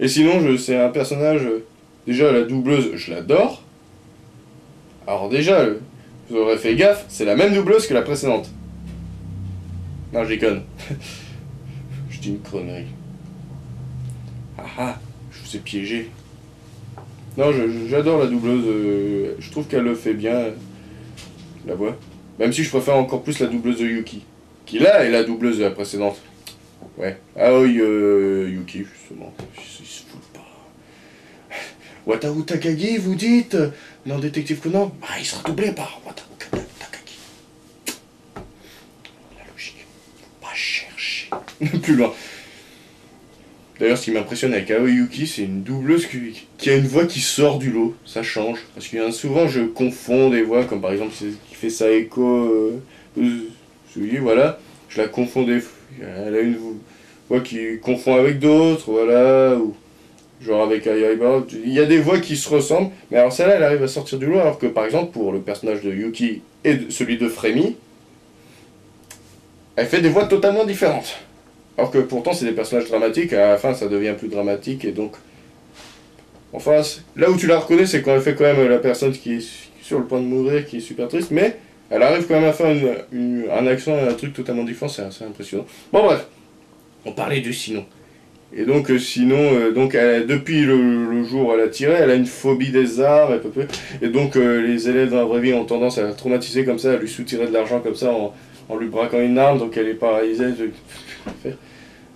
Et sinon, c'est un personnage. Déjà, la doubleuse, je l'adore. Alors, déjà, vous aurez fait gaffe, c'est la même doubleuse que la précédente. Non, j'y conne. *laughs* je dis une connerie. Ah ah, je vous ai piégé. Non, j'adore la doubleuse. Euh, je trouve qu'elle le fait bien, la voix. Même si je préfère encore plus la doubleuse de Yuki. Qui là est la doubleuse de la précédente. Ouais. Ah oui, euh, Yuki, justement. Il se fout pas. Wataru Takagi, vous dites? Non, détective Conan? Bah, il sera doublé par Wataru Takagi. La logique. Faut pas chercher. *laughs* Plus loin. D'ailleurs, ce qui m'impressionne avec Aoyuki, c'est une doubleuse qui, a une voix qui sort du lot. Ça change. Parce que souvent, je confonds des voix, comme par exemple, qui fait ça écho. Euh, voilà. Je la confonds des. Elle a une voix qui confond avec d'autres, voilà. Ou genre avec Ayaiba. Il y a des voix qui se ressemblent. Mais alors, celle-là, elle arrive à sortir du lot. Alors que par exemple, pour le personnage de Yuki et celui de Frémy, elle fait des voix totalement différentes. Alors que pourtant, c'est des personnages dramatiques, à la fin, ça devient plus dramatique, et donc... Enfin, là où tu la reconnais, c'est quand elle fait quand même la personne qui est sur le point de mourir, qui est super triste, mais elle arrive quand même à faire un accent et un truc totalement différent, c'est assez impressionnant. Bon bref, on parlait de sinon. Et donc euh, sinon, euh, donc depuis le, jour où elle a tiré, elle a une phobie des arts et, peu, peu, et donc euh, les élèves dans la vraie vie ont tendance à la traumatiser comme ça, à lui soutirer de l'argent comme ça en, lui braquant une arme, donc elle est paralysée.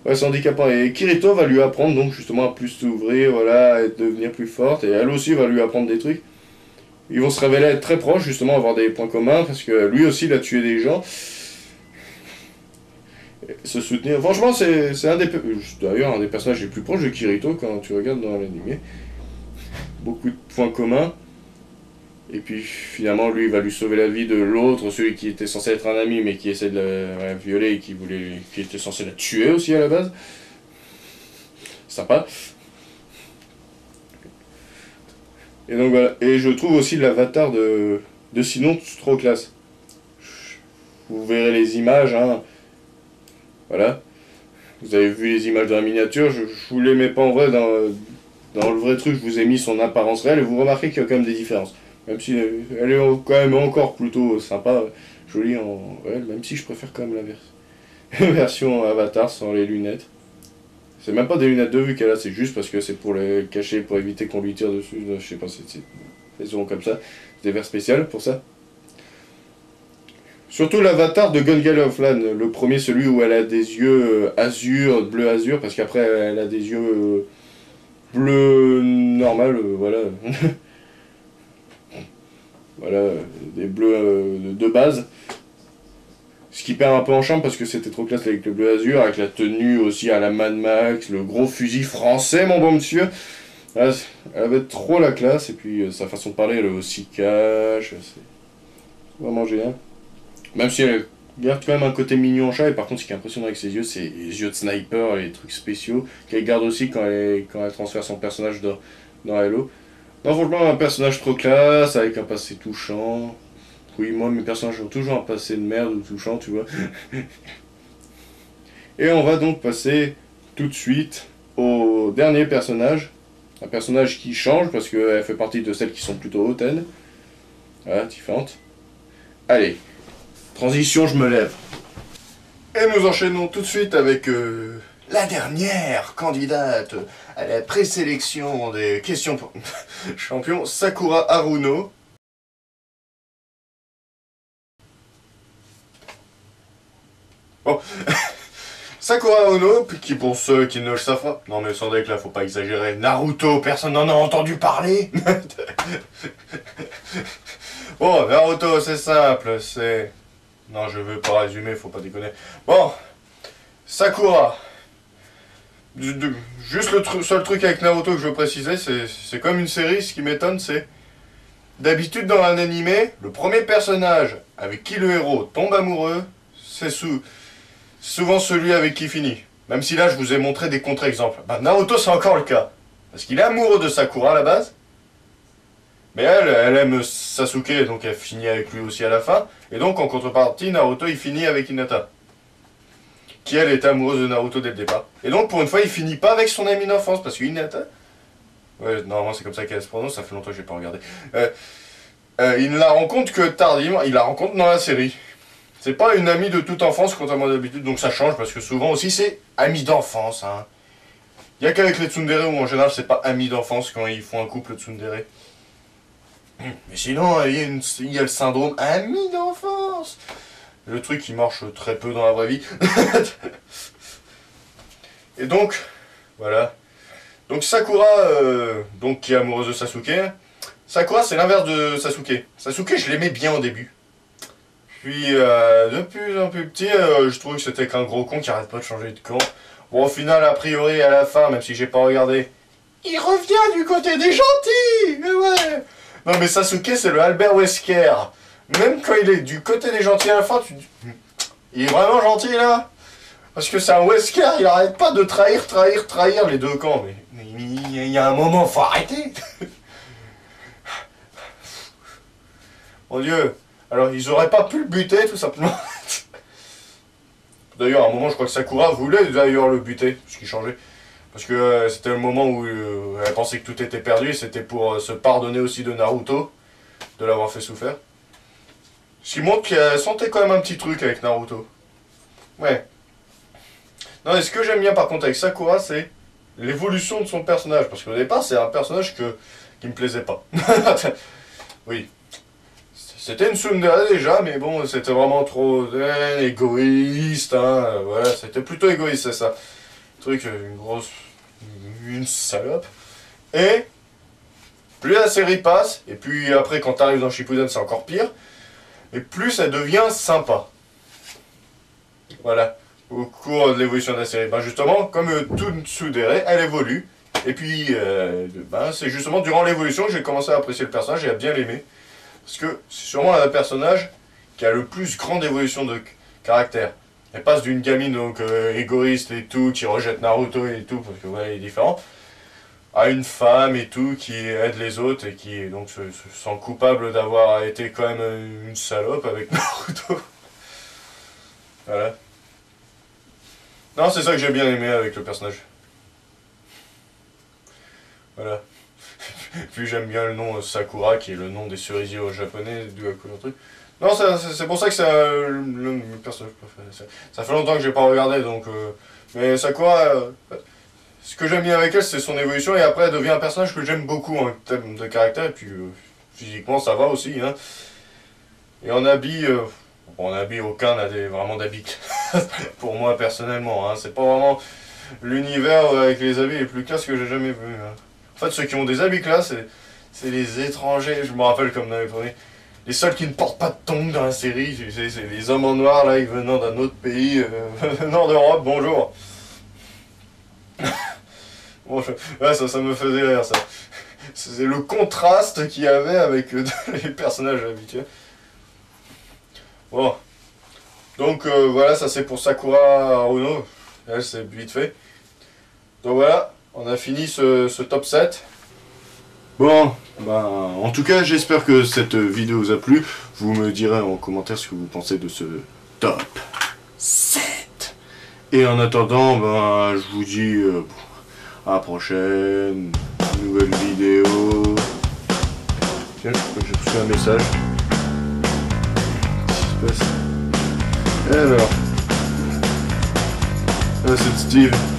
Ouais, c'est handicapant. Et Kirito va lui apprendre donc justement à plus s'ouvrir, voilà, à devenir plus forte, et elle aussi va lui apprendre des trucs. Ils vont se révéler être très proches, justement, avoir des points communs, parce que lui aussi, il a tué des gens. se soutenir. Franchement, c'est un des... D'ailleurs, un des personnages les plus proches de Kirito, quand tu regardes dans l'anime. Beaucoup de points communs. Et puis, finalement, lui, il va lui sauver la vie de l'autre, celui qui était censé être un ami, mais qui essaie de la, violer et qui, voulait, qui était censé la tuer aussi, à la base. Sympa. Et donc voilà. Et je trouve aussi l'avatar de, de Sinon trop classe. Vous verrez les images, hein. Voilà. Vous avez vu les images de la miniature. Je, je vous les mets pas en vrai. Dans, dans le vrai truc, je vous ai mis son apparence réelle et vous remarquez qu'il y a quand même des différences. Même si elle est quand même encore plutôt sympa, jolie en réel, même si je préfère quand même la *laughs* version avatar sans les lunettes. C'est même pas des lunettes de vue qu'elle a, c'est juste parce que c'est pour les cacher, pour éviter qu'on lui tire dessus. Je sais pas, c'est ont comme ça. Des verres spéciaux pour ça. Surtout l'avatar de Gun Offline, le premier, celui où elle a des yeux euh, azur, bleu azur, parce qu'après elle a des yeux euh, bleu normal, euh, voilà. *laughs* voilà, des bleus de base. Ce qui perd un peu en champ parce que c'était trop classe avec le bleu azur, avec la tenue aussi à la Mad Max, le gros fusil français, mon bon monsieur. elle avait trop la classe, et puis euh, sa façon de parler, est aussi cash. C'est vraiment génial. Même si elle garde quand même un côté mignon chat, et par contre, ce qui est impressionnant avec ses yeux, c'est les yeux de sniper, les trucs spéciaux, qu'elle garde aussi quand elle, quand elle transfère son personnage dans, dans Hello. Non, franchement, un personnage trop classe, avec un passé touchant. Oui, moi, mes personnages ont toujours un passé de merde ou touchant, tu vois. Et on va donc passer tout de suite au dernier personnage. Un personnage qui change parce qu'elle fait partie de celles qui sont plutôt hautaines. Voilà, différentes. Allez, transition, je me lève. Et nous enchaînons tout de suite avec euh, la dernière candidate à la présélection des questions *laughs* champion, Sakura Haruno. *laughs* Sakura Ono, qui pour ceux qui ne le savent pas, non mais sans là, faut pas exagérer, Naruto, personne n'en a entendu parler *laughs* Bon, Naruto, c'est simple, c'est... Non, je veux pas résumer, faut pas déconner. Bon, Sakura. Juste le seul truc avec Naruto que je veux préciser, c'est comme une série, ce qui m'étonne, c'est... D'habitude, dans un animé, le premier personnage avec qui le héros tombe amoureux, c'est sous souvent celui avec qui finit. Même si là, je vous ai montré des contre-exemples. Bah, Naruto, c'est encore le cas. Parce qu'il est amoureux de Sakura à la base. Mais elle, elle aime Sasuke, donc elle finit avec lui aussi à la fin. Et donc, en contrepartie, Naruto, il finit avec Hinata. Qui, elle, est amoureuse de Naruto dès le départ. Et donc, pour une fois, il finit pas avec son ami d'enfance. Parce que Hinata... Ouais, normalement, c'est comme ça qu'elle se prononce. Ça fait longtemps que j'ai pas regardé. Euh, euh, il ne la rencontre que tardivement. Il la rencontre dans la série. C'est pas une amie de toute enfance, contrairement d'habitude, donc ça change, parce que souvent aussi c'est ami d'enfance. Hein. Il n'y a qu'avec les tsundere où en général c'est pas ami d'enfance quand ils font un couple tsundere. *clears throat* Mais sinon, il y, a le syndrome ami d'enfance. Le truc qui marche très peu dans la vraie vie. *laughs* Et donc, voilà. Donc Sakura, euh, donc qui est amoureuse de Sasuke. Sakura c'est l'inverse de Sasuke. Sasuke je l'aimais bien au début. Puis, euh, de plus en plus petit, euh, je trouve que c'était qu'un gros con qui arrête pas de changer de camp. Bon, au final, a priori, à la fin, même si j'ai pas regardé, il revient du côté des gentils Mais ouais Non, mais Sasuke, c'est le Albert Wesker. Même quand il est du côté des gentils à la fin, tu dis... Il est vraiment gentil, là? Parce que c'est un Wesker, il arrête pas de trahir, trahir, trahir les deux camps. Mais il y a un moment, faut arrêter *laughs* Mon Dieu alors, ils auraient pas pu le buter, tout simplement. *laughs* D'ailleurs, à un moment, je crois que Sakura voulait d'ailleurs le buter, ce qui changeait. Parce que euh, c'était le moment où euh, elle pensait que tout était perdu, c'était pour euh, se pardonner aussi de Naruto, de l'avoir fait souffrir. Ce qui montre qu'elle sentait quand même un petit truc avec Naruto. Ouais. Non, et ce que j'aime bien par contre avec Sakura, c'est l'évolution de son personnage. Parce qu'au départ, c'est un personnage que, qui me plaisait pas. *laughs* oui. C'était une tsundere déjà, mais bon, c'était vraiment trop euh, égoïste. Hein. Voilà, c'était plutôt égoïste, c'est ça. Truc, une grosse. Une salope. Et. Plus la série passe, et puis après, quand t'arrives dans Shippuden, c'est encore pire. Et plus elle devient sympa. Voilà au cours de l'évolution de la série ben Justement, comme euh, tout elle évolue. Et puis, euh, ben, c'est justement durant l'évolution que j'ai commencé à apprécier le personnage et à bien l'aimer. Parce que c'est sûrement un personnage qui a le plus grande évolution de caractère. Elle passe d'une gamine donc euh, égoïste et tout, qui rejette Naruto et tout, parce que voilà, il est différent, à une femme et tout, qui aide les autres et qui donc se, se sent coupable d'avoir été quand même une salope avec *laughs* Naruto. voilà. Non, c'est ça que j'ai bien aimé avec le personnage. Voilà. *laughs* Puis j'aime bien le nom Sakura, qui est le nom des cerisiers japonais, du truc. Non, c'est pour ça que c'est le, personnage préféré. Ça fait longtemps que j'ai pas regardé, donc... Euh, mais Sakura, euh, ce que j'aime bien avec elle, c'est son évolution, et après elle devient un personnage que j'aime beaucoup en termes de caractère, et puis euh, physiquement ça va aussi. Hein. Et en habit, en habit, aucun n'a vraiment d'habits. *laughs* pour moi personnellement. Hein. C'est pas vraiment l'univers avec les habits les plus classe que j'ai jamais vu. Hein. En fait, ceux qui ont des habits classe, c'est les étrangers. Je me rappelle comme dans les premiers. Les seuls qui ne portent pas de tongs dans la série, c'est les hommes en noir, là, venant d'un autre pays, euh, *laughs* venant d'Europe, bonjour. *laughs* bon, ça, ça me faisait rire, ça. C'est le contraste qu'il y avait avec euh, *laughs* les personnages habituels. Bon, donc euh, voilà, ça c'est pour Sakura Haruno. Elle, c'est vite fait. Donc voilà, on a fini ce, top 7. Bon, ben, en tout cas, j'espère que cette vidéo vous a plu. Vous me direz en commentaire ce que vous pensez de ce top 7. Et en attendant, ben, je vous dis euh, à la prochaine. Nouvelle vidéo. Tiens, j'ai reçu un message. Qu'est-ce qui se passe? Alors. Ah, c'est Steve.